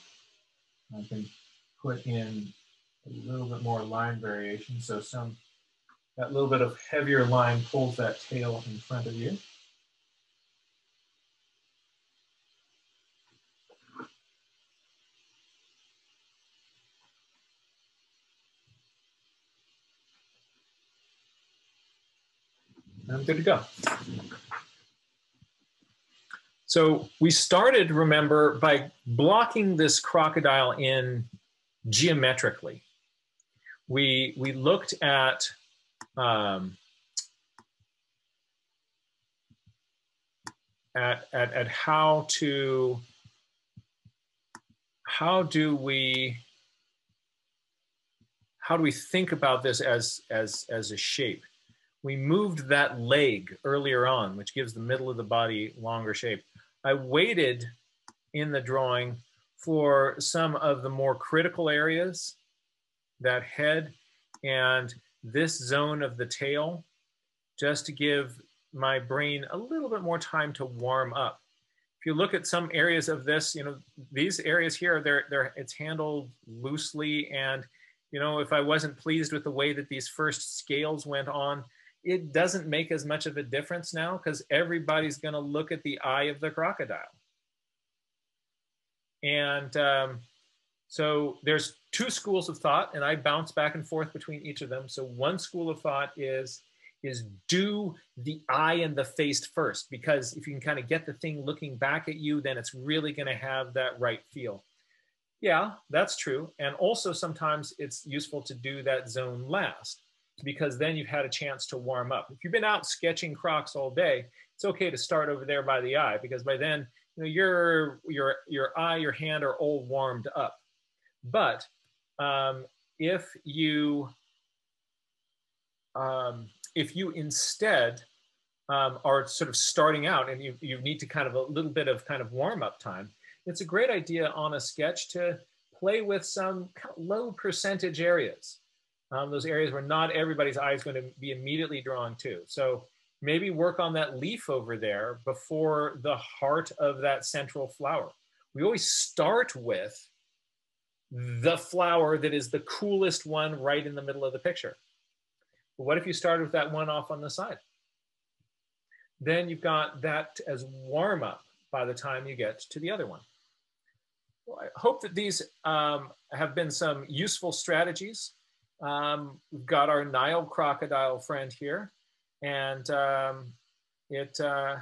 I can put in a little bit more line variation. So some, that little bit of heavier line pulls that tail in front of you. Good to go. So we started, remember, by blocking this crocodile in geometrically. We, we looked at um, at, at, at how to, how do we, how do we think about this as, as, as a shape? We moved that leg earlier on, which gives the middle of the body longer shape. I waited in the drawing for some of the more critical areas, that head and this zone of the tail, just to give my brain a little bit more time to warm up. If you look at some areas of this, you know, these areas here, they're, they're, it's handled loosely. And, you know, if I wasn't pleased with the way that these first scales went on, it doesn't make as much of a difference now because everybody's going to look at the eye of the crocodile. And um, so there's two schools of thought, and I bounce back and forth between each of them. So one school of thought is is do the eye and the face first, because if you can kind of get the thing looking back at you, then it's really going to have that right feel. Yeah, that's true. And also sometimes it's useful to do that zone last because then you've had a chance to warm up. If you've been out sketching crocs all day, it's okay to start over there by the eye because by then you know, your, your, your eye, your hand are all warmed up. But um, if you um, if you instead um, are sort of starting out and you, you need to kind of a little bit of kind of warm up time, it's a great idea on a sketch to play with some low percentage areas um, those areas where not everybody's eye is going to be immediately drawn to. So maybe work on that leaf over there before the heart of that central flower. We always start with the flower that is the coolest one right in the middle of the picture. But what if you started with that one off on the side? Then you've got that as warm up by the time you get to the other one. Well, I hope that these um, have been some useful strategies um, we've got our Nile crocodile friend here, and um, it uh,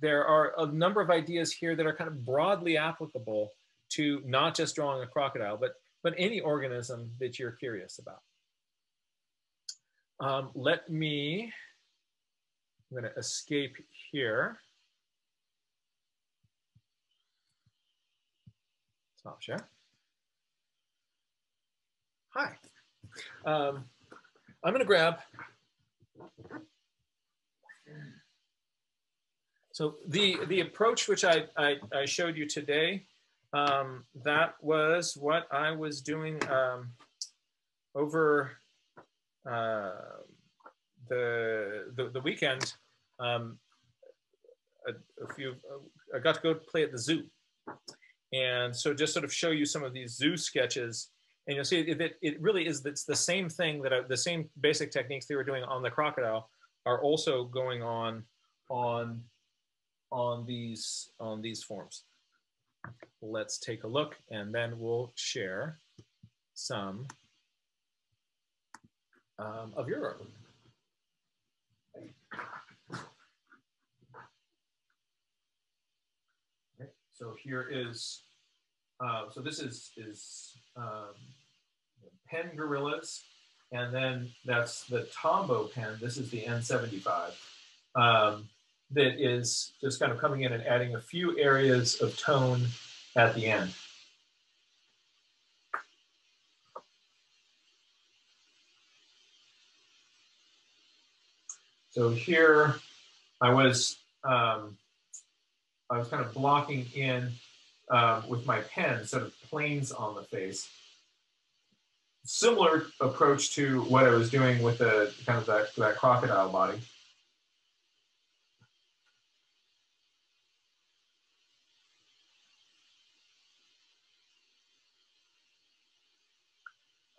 there are a number of ideas here that are kind of broadly applicable to not just drawing a crocodile, but but any organism that you're curious about. Um, let me, I'm going to escape here. Stop share. Hi. Um, I'm gonna grab, so the, the approach which I, I, I showed you today, um, that was what I was doing um, over uh, the, the, the weekend. Um, a, a, few, I got to go play at the zoo. And so just sort of show you some of these zoo sketches and you'll see that it really is it's the same thing that I, the same basic techniques they were doing on the crocodile are also going on on on these on these forms. Let's take a look and then we'll share some um, of your. Okay, so here is, uh, so this is, is um, pen gorillas, and then that's the Tombow pen. This is the N75 um, that is just kind of coming in and adding a few areas of tone at the end. So here I was, um, I was kind of blocking in uh, with my pen, sort of planes on the face. Similar approach to what I was doing with the kind of that, that crocodile body.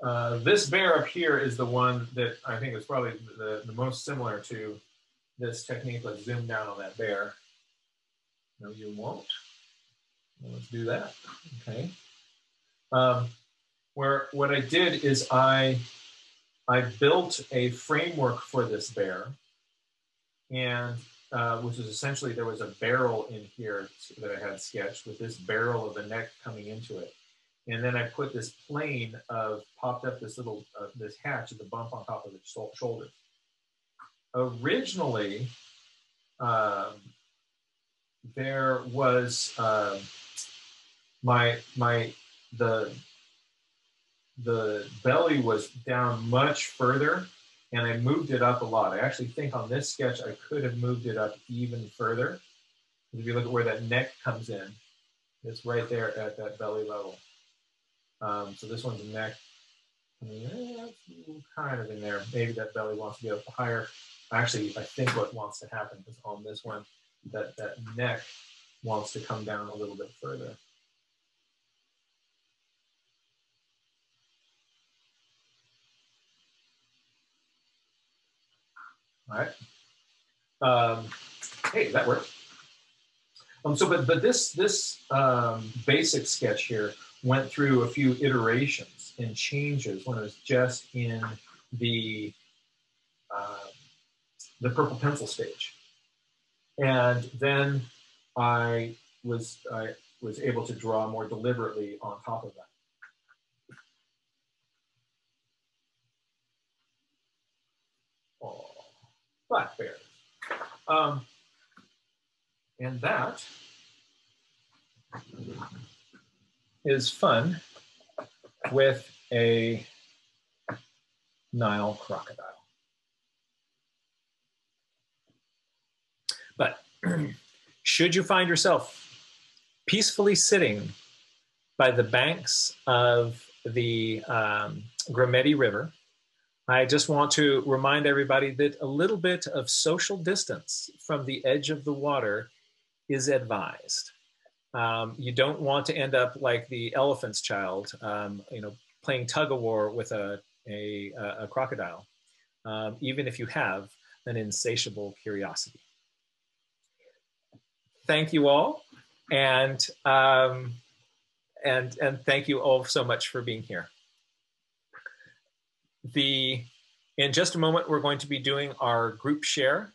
Uh, this bear up here is the one that I think is probably the, the most similar to this technique. Let's zoom down on that bear. No, you won't. Let's do that, okay? Um, where what I did is I, I built a framework for this bear and uh, which is essentially there was a barrel in here that I had sketched with this barrel of the neck coming into it. And then I put this plane of, popped up this little, uh, this hatch at the bump on top of the shoulder. Originally, um, there was uh, my, my, the, the belly was down much further and I moved it up a lot. I actually think on this sketch, I could have moved it up even further. If you look at where that neck comes in, it's right there at that belly level. Um, so this one's neck. I mean, kind of in there. Maybe that belly wants to be up higher. Actually, I think what wants to happen is on this one, that, that neck wants to come down a little bit further. All right. Um, hey, that worked. Um, so, but but this this um, basic sketch here went through a few iterations and changes when it was just in the uh, the purple pencil stage, and then I was I was able to draw more deliberately on top of that. Oh, black bears. Um, and that is fun with a Nile crocodile. But should you find yourself peacefully sitting by the banks of the um, Grumeti River, I just want to remind everybody that a little bit of social distance from the edge of the water is advised. Um, you don't want to end up like the elephant's child, um, you know, playing tug of war with a, a, a crocodile, um, even if you have an insatiable curiosity. Thank you all, and, um, and, and thank you all so much for being here. The, in just a moment, we're going to be doing our group share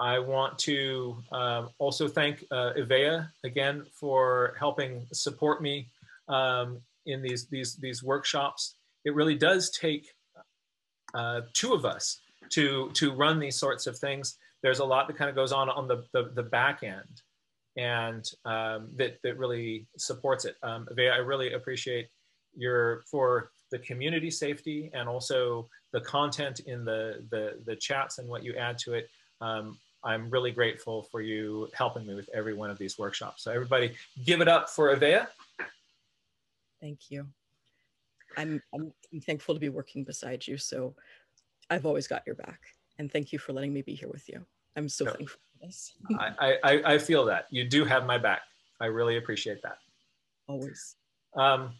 I want to um, also thank uh, Ivea again for helping support me um, in these, these, these workshops. It really does take uh, two of us to, to run these sorts of things. There's a lot that kind of goes on on the, the, the back end and um, that, that really supports it. Um, Ivea, I really appreciate your, for the community safety and also the content in the, the, the chats and what you add to it. Um, I'm really grateful for you helping me with every one of these workshops. So everybody give it up for Avea. Thank you. I'm, I'm, thankful to be working beside you. So I've always got your back. And thank you for letting me be here with you. I'm so no. thankful for this. I, I, I feel that. You do have my back. I really appreciate that. Always. Um,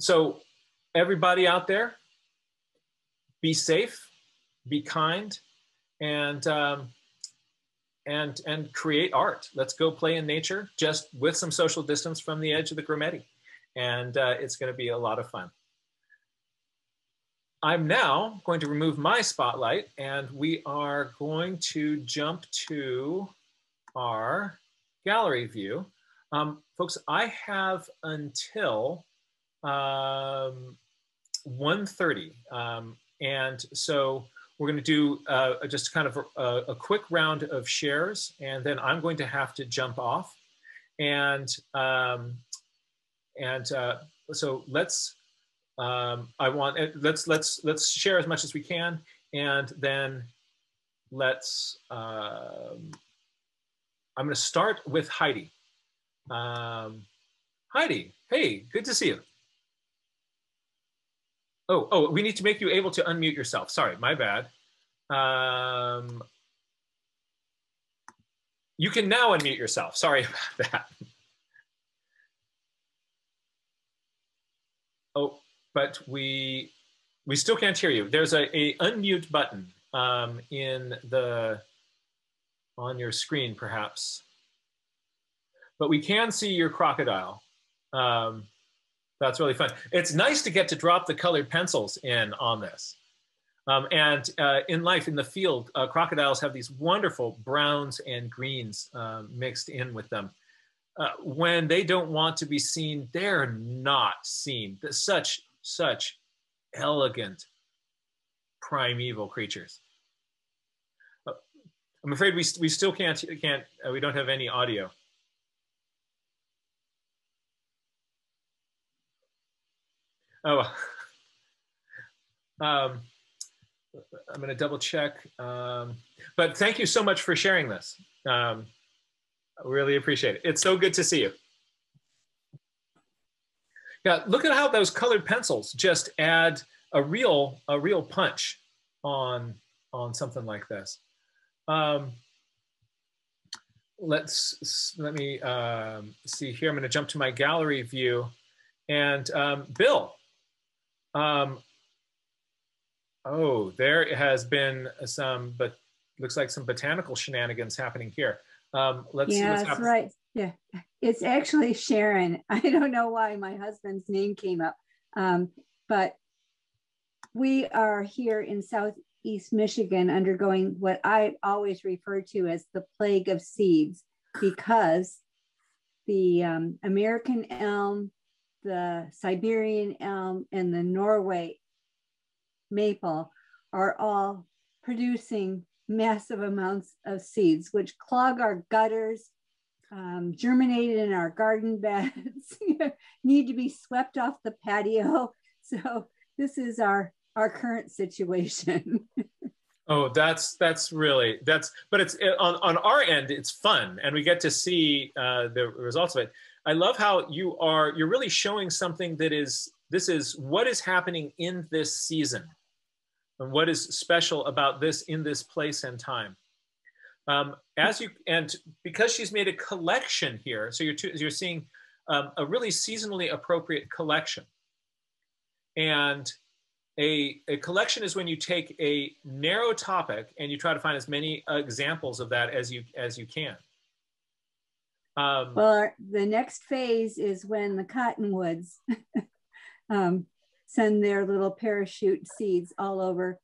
so everybody out there, be safe, be kind, and um, and and create art. Let's go play in nature, just with some social distance from the edge of the Grumeti, and uh, it's going to be a lot of fun. I'm now going to remove my spotlight, and we are going to jump to our gallery view. Um, folks, I have until um, 1.30, um, and so we're going to do uh, just kind of a, a, quick round of shares, and then I'm going to have to jump off. And um, and uh, so let's um, I want let's let's let's share as much as we can, and then let's, um, I'm going to start with Heidi. Um, Heidi, hey, good to see you. Oh, oh, we need to make you able to unmute yourself. Sorry, my bad. Um, you can now unmute yourself. Sorry about that. Oh, but we we still can't hear you. There's a, a unmute button um, in the on your screen, perhaps. But we can see your crocodile. Um, that's really fun. It's nice to get to drop the colored pencils in on this. Um, and uh, in life, in the field, uh, crocodiles have these wonderful browns and greens uh, mixed in with them. Uh, when they don't want to be seen, they're not seen. Such, such elegant, primeval creatures. Uh, I'm afraid we, we still can't, can't uh, we don't have any audio. Oh, um, I'm going to double check. Um, but thank you so much for sharing this. Um, I really appreciate it. It's so good to see you. Yeah, look at how those colored pencils just add a real a real punch on on something like this. Um, let's let me um, see here. I'm going to jump to my gallery view, and um, Bill, um, oh, there has been some, but looks like some botanical shenanigans happening here. Um, let's yeah, see what's that's right. Yeah, it's actually Sharon. I don't know why my husband's name came up, um, but we are here in Southeast Michigan undergoing what I always refer to as the plague of seeds because the um, American elm the Siberian elm and the Norway maple are all producing massive amounts of seeds, which clog our gutters, um, germinate in our garden beds, need to be swept off the patio. So this is our our current situation. oh, that's that's really that's but it's on on our end it's fun and we get to see uh, the results of it. I love how you are, you're really showing something that is, this is what is happening in this season and what is special about this in this place and time. Um, as you, and because she's made a collection here, so you're, you're seeing um, a really seasonally appropriate collection. And a, a collection is when you take a narrow topic and you try to find as many examples of that as you, as you can. Um, well, the next phase is when the cottonwoods um, send their little parachute seeds all over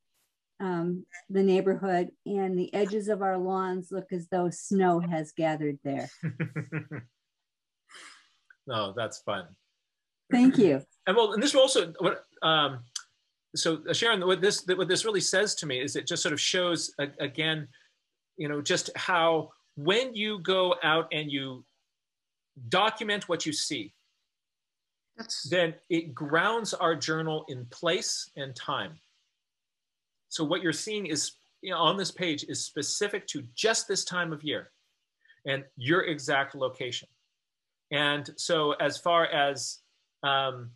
um, the neighborhood, and the edges of our lawns look as though snow has gathered there. oh, that's fun. Thank you. And well, and this will also what um, so uh, Sharon, what this what this really says to me is it just sort of shows again, you know, just how when you go out and you document what you see, That's... then it grounds our journal in place and time. So what you're seeing is you know, on this page is specific to just this time of year and your exact location. And so as far as um,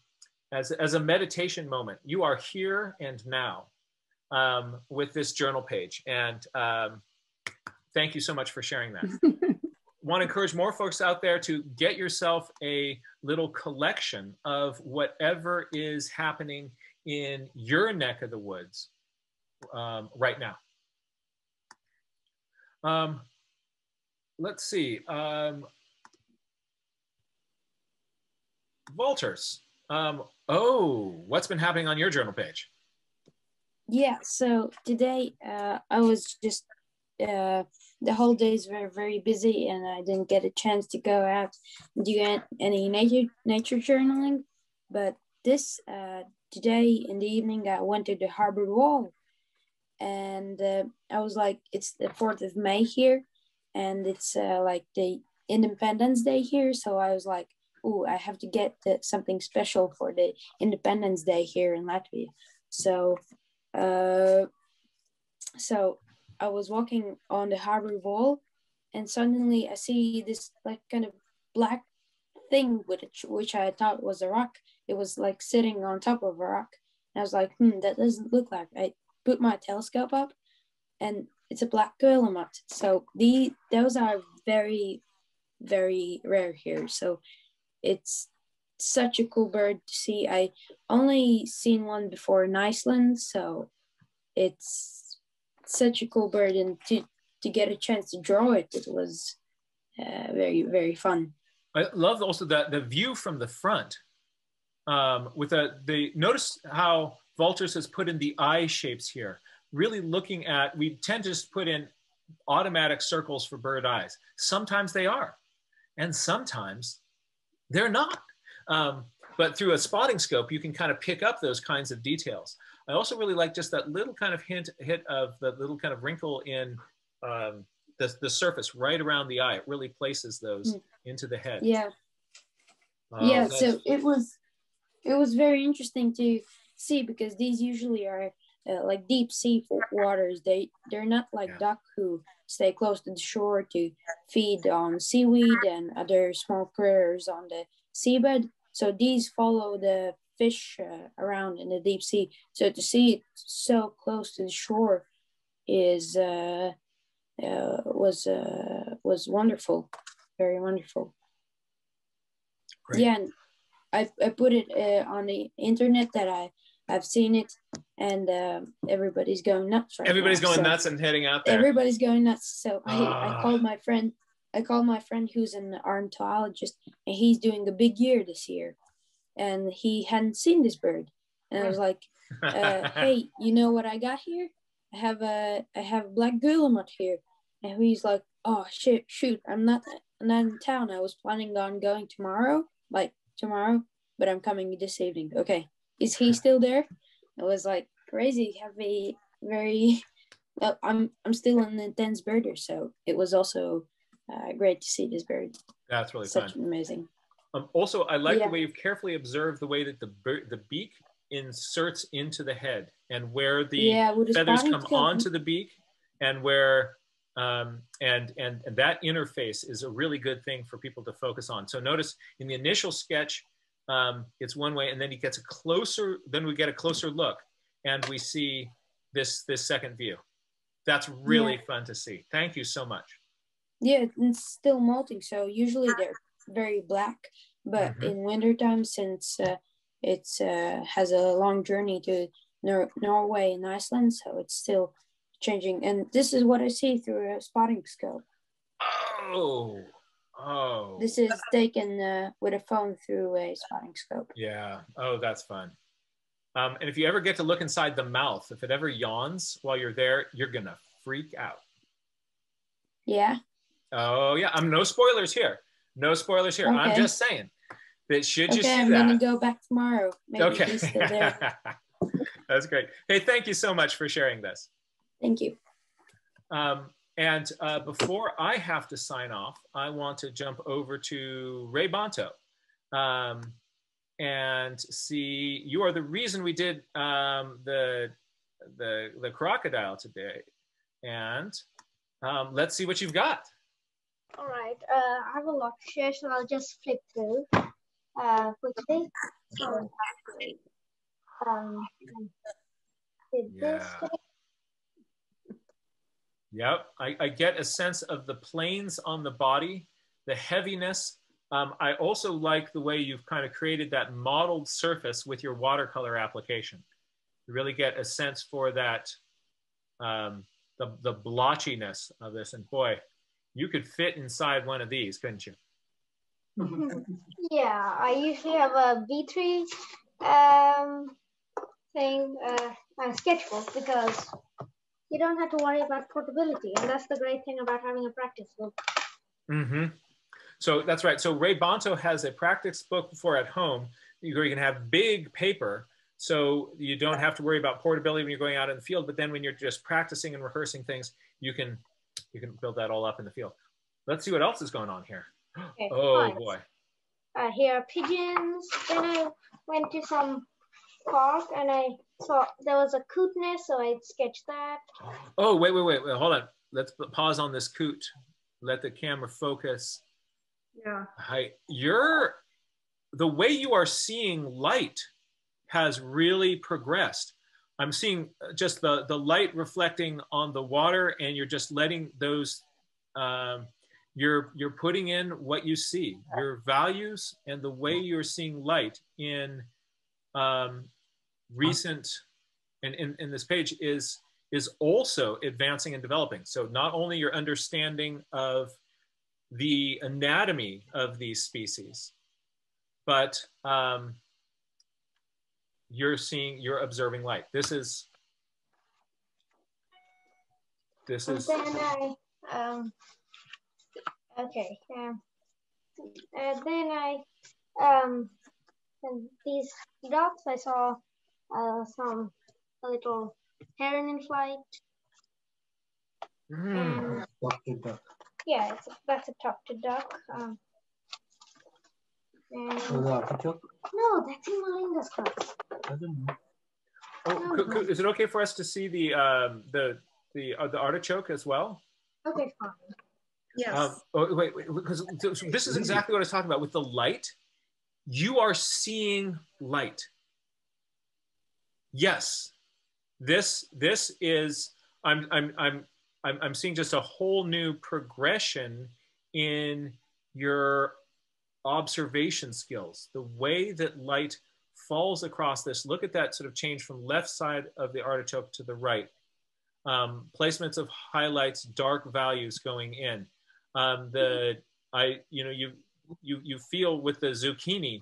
as, as a meditation moment, you are here and now um, with this journal page. And um, thank you so much for sharing that. Want to encourage more folks out there to get yourself a little collection of whatever is happening in your neck of the woods um, right now. Um, let's see. Um, Walters. Um, oh, what's been happening on your journal page? Yeah, so today uh, I was just uh, the whole days were very busy and I didn't get a chance to go out and do any nature nature journaling. But this uh, today in the evening, I went to the harbor Wall, and uh, I was like, it's the fourth of May here, and it's uh, like the Independence Day here. So I was like, oh, I have to get something special for the Independence Day here in Latvia. So, uh, so I was walking on the harbor wall, and suddenly I see this like kind of black thing which which I thought was a rock. It was like sitting on top of a rock. And I was like, hmm, that doesn't look like. I put my telescope up, and it's a black guillemot. So the those are very, very rare here. So it's such a cool bird to see. I only seen one before in Iceland, so it's such a cool bird, and to to get a chance to draw it, it was uh, very very fun. I love also the the view from the front. Um, with a the notice how Walters has put in the eye shapes here. Really looking at we tend to just put in automatic circles for bird eyes. Sometimes they are, and sometimes they're not. Um, but through a spotting scope, you can kind of pick up those kinds of details. I also really like just that little kind of hint, hit of the little kind of wrinkle in um, the, the surface right around the eye. It really places those mm. into the head. Yeah. Uh, yeah. So it was, it was very interesting to see because these usually are uh, like deep sea waters. They they're not like yeah. duck who stay close to the shore to feed on seaweed and other small critters on the seabed. So these follow the fish uh, around in the deep sea. So to see it so close to the shore is uh, uh, was uh, was wonderful, very wonderful. Great. Yeah, and I I put it uh, on the internet that I I've seen it, and uh, everybody's going nuts. Right everybody's now. going so nuts and heading out there. Everybody's going nuts. So I, I ah. called my friend I called my friend who's an ornithologist, and he's doing a big year this year, and he hadn't seen this bird, and I was like, uh, "Hey, you know what I got here? I have a I have black guillemot here," and he's like, "Oh shit, shoot, I'm not I'm not in town. I was planning on going tomorrow, like tomorrow, but I'm coming this evening. Okay, is he still there?" It was like crazy, heavy, very. Well, I'm I'm still an intense birder, so it was also uh, great to see this bird. That's really Such fun. amazing. Um, also, I like yeah. the way you've carefully observed the way that the the beak inserts into the head and where the yeah, feathers come onto the beak and where um, and, and and that interface is a really good thing for people to focus on. So notice in the initial sketch, um, it's one way, and then he gets a closer. Then we get a closer look, and we see this this second view. That's really yeah. fun to see. Thank you so much. Yeah, it's still molting. So usually they're very black, but mm-hmm. in wintertime, since uh, it's uh, has a long journey to Nor- Norway and Iceland, so it's still changing. And this is what I see through a spotting scope. Oh, oh. This is taken uh, with a phone through a spotting scope. Yeah. Oh, that's fun. Um, and if you ever get to look inside the mouth, if it ever yawns while you're there, you're gonna freak out. Yeah. Oh yeah, I'm no spoilers here. No spoilers here. Okay. I'm just saying that should you okay, see I'm that. I'm gonna go back tomorrow. Maybe okay. That's great. Hey, thank you so much for sharing this. Thank you. Um, and uh, before I have to sign off, I want to jump over to Ray Bonto um, and see. You are the reason we did um, the the the crocodile today, and um, let's see what you've got. All right, uh, I have a lot to share, so I'll just flip through uh, quickly. So, um, yeah. Yep, I, I get a sense of the planes on the body, the heaviness. Um, I also like the way you've kind of created that modeled surface with your watercolor application. You really get a sense for that, um, the, the blotchiness of this. And boy, you could fit inside one of these, couldn't you? yeah, I usually have a V3 um, thing, uh, a sketchbook because you don't have to worry about portability, and that's the great thing about having a practice book. Mm-hmm. So that's right. So Ray Bonto has a practice book for at home where you can have big paper, so you don't have to worry about portability when you're going out in the field. But then when you're just practicing and rehearsing things, you can you can build that all up in the field. Let's see what else is going on here. Okay, oh boy. Uh, here are pigeons. Then I went to some park and I saw there was a coot nest, so I sketched that. Oh, wait, wait, wait, wait, hold on. Let's pause on this coot. Let the camera focus. Yeah. Hi, you're, the way you are seeing light has really progressed. I'm seeing just the, the light reflecting on the water and you're just letting those, um, you're, you're putting in what you see, your values and the way you're seeing light in um, recent, and in, in this page is, is also advancing and developing. So not only your understanding of the anatomy of these species, but um, you're seeing, you're observing light. This is, this is. And then I, um, okay, um, and then I, um, and these ducks, I saw uh, some a little heron in flight. Mm. And, yeah, it's, that's a tufted duck. Um, and, no, that's in Melinda's class. Oh, could, could, is it okay for us to see the um, the the uh, the artichoke as well? Okay, fine. Yes. Um, oh, wait, wait, because this is exactly what I was talking about with the light. You are seeing light. Yes, this this is. I'm I'm I'm I'm I'm seeing just a whole new progression in your observation skills. The way that light falls across this. Look at that sort of change from left side of the artichoke to the right. Um, placements of highlights, dark values going in. Um, the I you know you you you feel with the zucchini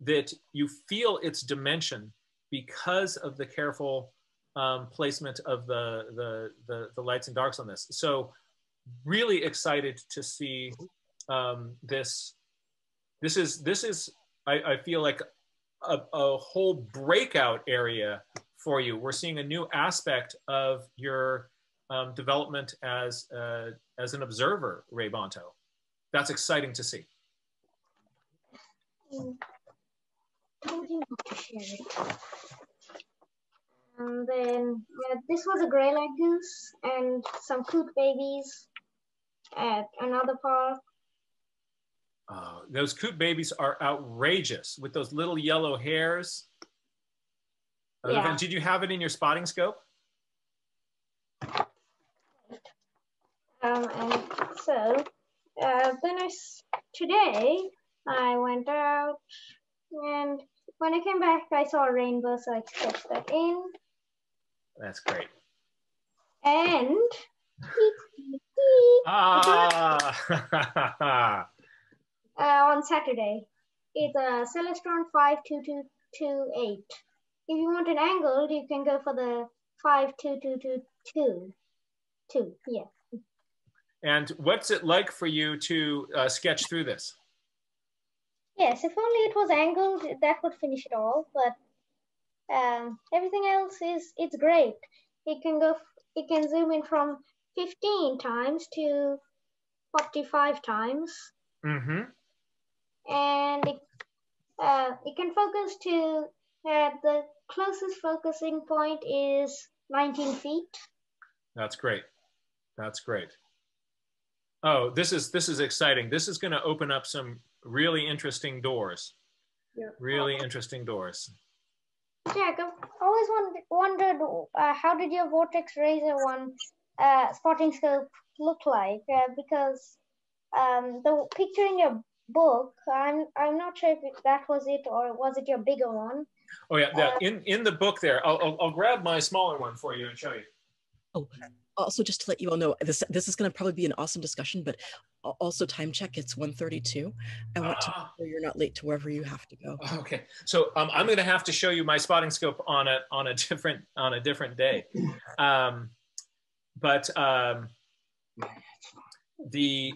that you feel its dimension because of the careful um, placement of the, the, the the lights and darks on this. So really excited to see um, this. This is this is I, I feel like a, a whole breakout area for you. We're seeing a new aspect of your um, development as, uh, as an observer, Ray Bonto. That's exciting to see. And then yeah, this was a greylag goose and some coot babies at another park. Uh, those coot babies are outrageous with those little yellow hairs. Yeah. Did you have it in your spotting scope? Um, and so uh, then I, today I went out and when I came back, I saw a rainbow, so I sketched that in. That's great. And ah. uh, on Saturday, it's a Celestron 52228. If you want an angled, you can go for the 52222. Two, yeah. And what's it like for you to uh, sketch through this? Yes, if only it was angled, that would finish it all. But um, everything else is it's great. It can go, it can zoom in from 15 times to 45 times. Mm-hmm. And it, uh, it can focus to uh, the closest focusing point is 19 feet. That's great. That's great. Oh, this is this is exciting. This is going to open up some really interesting doors. Yeah. Really interesting doors. Jack, I've always wondered uh, how did your Vortex Razor one uh, spotting scope look like? Uh, because um, the picture in your book, I'm I'm not sure if that was it or was it your bigger one. Oh yeah, yeah. Uh, in in the book there, I'll, I'll, I'll grab my smaller one for you and show you. Oh, also just to let you all know, this this is going to probably be an awesome discussion, but also time check. It's 1.32. I want to make Ah. sure you're not late to wherever you have to go. Okay, so um, I'm going to have to show you my spotting scope on a on a different on a different day, um, but um, the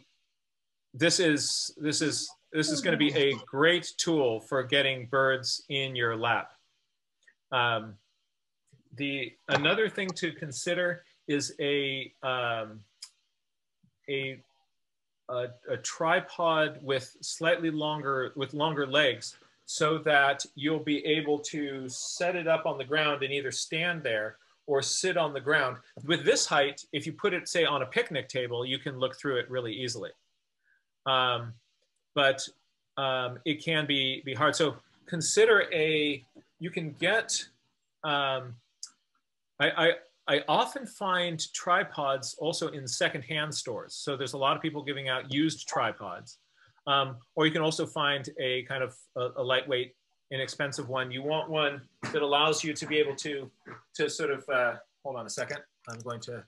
this is this is this is going to be a great tool for getting birds in your lap. Um, the another thing to consider is a um, a, a a tripod with slightly longer with longer legs so that you'll be able to set it up on the ground and either stand there or sit on the ground. With this height, if you put it, say, on a picnic table, you can look through it really easily. Um, but um, it can be, be hard. So consider a, you can get, um, I, I, I often find tripods also in secondhand stores. So there's a lot of people giving out used tripods. Um, or you can also find a kind of a, a, lightweight, inexpensive one. You want one that allows you to be able to, to sort of, uh, hold on a second. I'm going to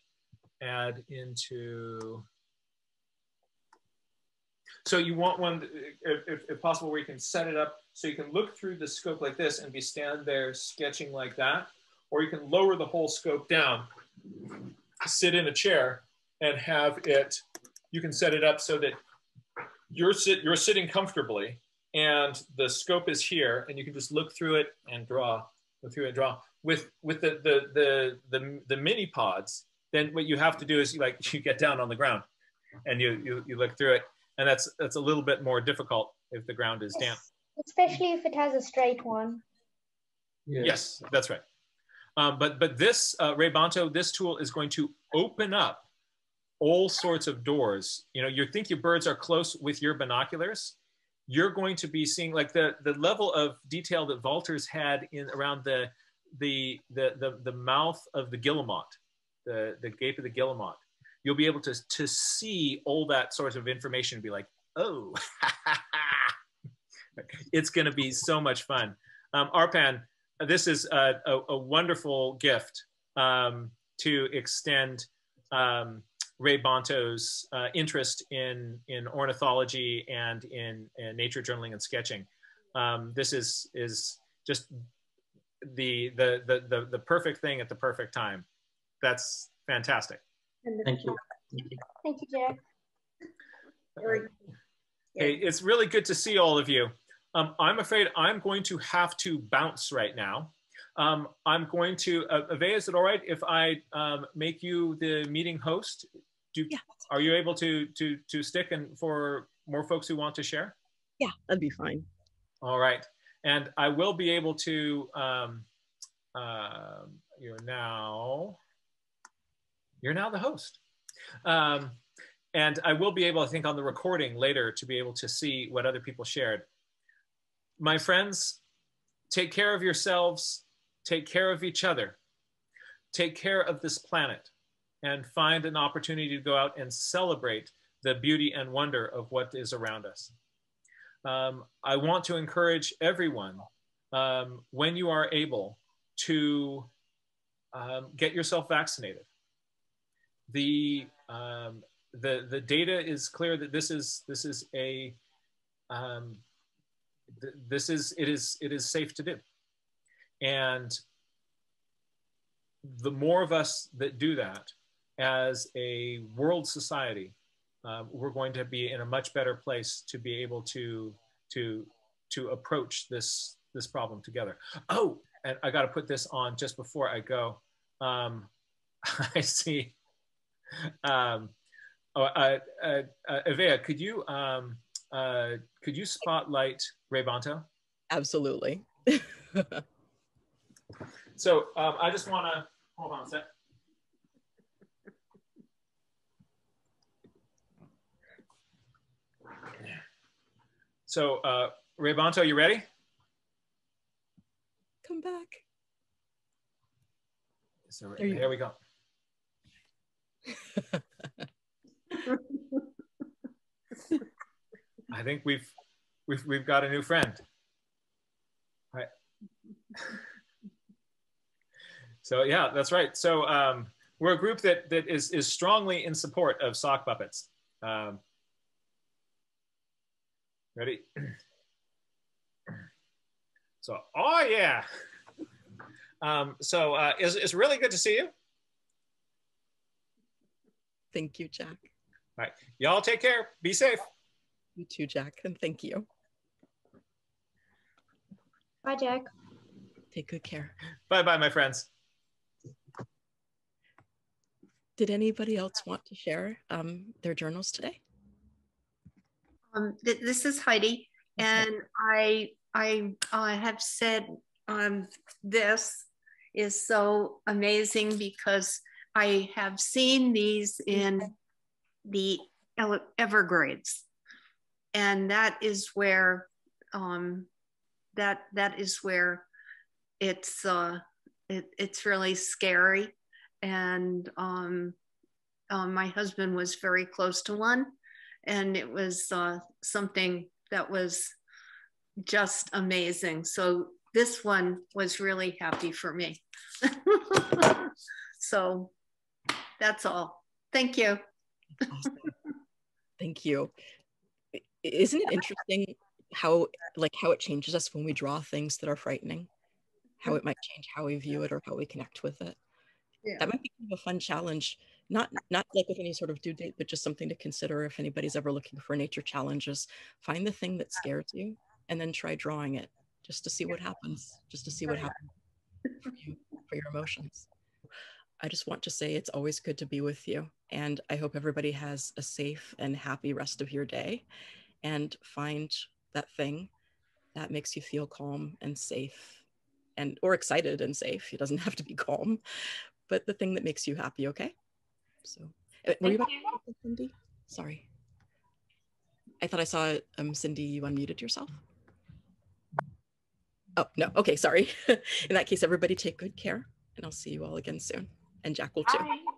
add into, so you want one, if, if, possible, where you can set it up so you can look through the scope like this and be stand there sketching like that or you can lower the whole scope down, sit in a chair and have it, you can set it up so that you're, sit, you're sitting comfortably and the scope is here and you can just look through it and draw, through and draw. With, with the, the, the, the, the mini pods, then what you have to do is you like, you get down on the ground and you, you, you look through it. And that's, that's a little bit more difficult if the ground is damp. Especially if it has a straight one. Yes, yes that's right. Um, but but this uh, Ray Bonto, this tool is going to open up all sorts of doors. You know, you think your birds are close with your binoculars. You're going to be seeing like the the level of detail that Walters had in around the the the the, the mouth of the guillemot, the the gape of the guillemot. You'll be able to to see all that sort of information and be like, oh, it's going to be so much fun. Um, Arpan, this is a, a, a wonderful gift um, to extend um, Ray Bonto's uh, interest in, in ornithology and in, in nature journaling and sketching. Um, this is, is just the, the, the, the, the perfect thing at the perfect time. That's fantastic. Thank you. Thank you, Jack. Hey, it's really good to see all of you. Um, I'm afraid I'm going to have to bounce right now. Um, I'm going to, uh, Ave, is it all right if I um, make you the meeting host? Do, yeah. Are you able to, to, to stick and for more folks who want to share? Yeah, that'd be fine. All right. And I will be able to, um, uh, you're now, you're now the host. Um, and I will be able, I think on the recording later to be able to see what other people shared my friends, take care of yourselves, take care of each other, take care of this planet, and find an opportunity to go out and celebrate the beauty and wonder of what is around us. Um, I want to encourage everyone, um, when you are able, to um, get yourself vaccinated. The, um, the, the data is clear that this is, this is a um, th this is it is it is safe to do. And the more of us that do that as a world society uh, we're going to be in a much better place to be able to to to approach this this problem together. Oh and i got to put this on just before i go. Um, i see um, oh, uh, uh, uh, Evea, could you um, uh, could you spotlight Ray Bonto? Absolutely. so um, I just want to hold on a sec. So uh, Ray Bonto, you ready? Come back. So there, there we go. I think we've we've we've got a new friend. Right. so yeah, that's right. So um, we're a group that that is is strongly in support of sock puppets. Um, ready? So oh yeah. Um, so uh, it's, it's really good to see you. Thank you, Jack. All right. Y'all take care. Be safe. You too, Jack, and thank you. Bye, Jack. Take good care. Bye bye, my friends. Did anybody else want to share um, their journals today? Um, th this is Heidi, and I I uh, have said um, this is so amazing because I have seen these in the Everglades, and that is where um, that that is where it's uh, it, it's really scary. And um, uh, my husband was very close to one, and it was uh, something that was just amazing. So this one was really happy for me. so that's all. Thank you. Awesome. Thank you. Isn't it interesting how like how it changes us when we draw things that are frightening? How it might change how we view it or how we connect with it. Yeah. That might be kind of a fun challenge. Not not like with any sort of due date, but just something to consider if anybody's ever looking for nature challenges. Find the thing that scares you and then try drawing it just to see what happens, just to see what happens for you, for your emotions. I just want to say it's always good to be with you. And I hope everybody has a safe and happy rest of your day and find that thing that makes you feel calm and safe and or excited and safe. It doesn't have to be calm, but the thing that makes you happy, okay? So were you about to Cindy? Sorry. I thought I saw um, Cindy, you unmuted yourself. Oh, no. Okay, sorry. In that case, everybody take good care and I'll see you all again soon. And Jack will too. Bye.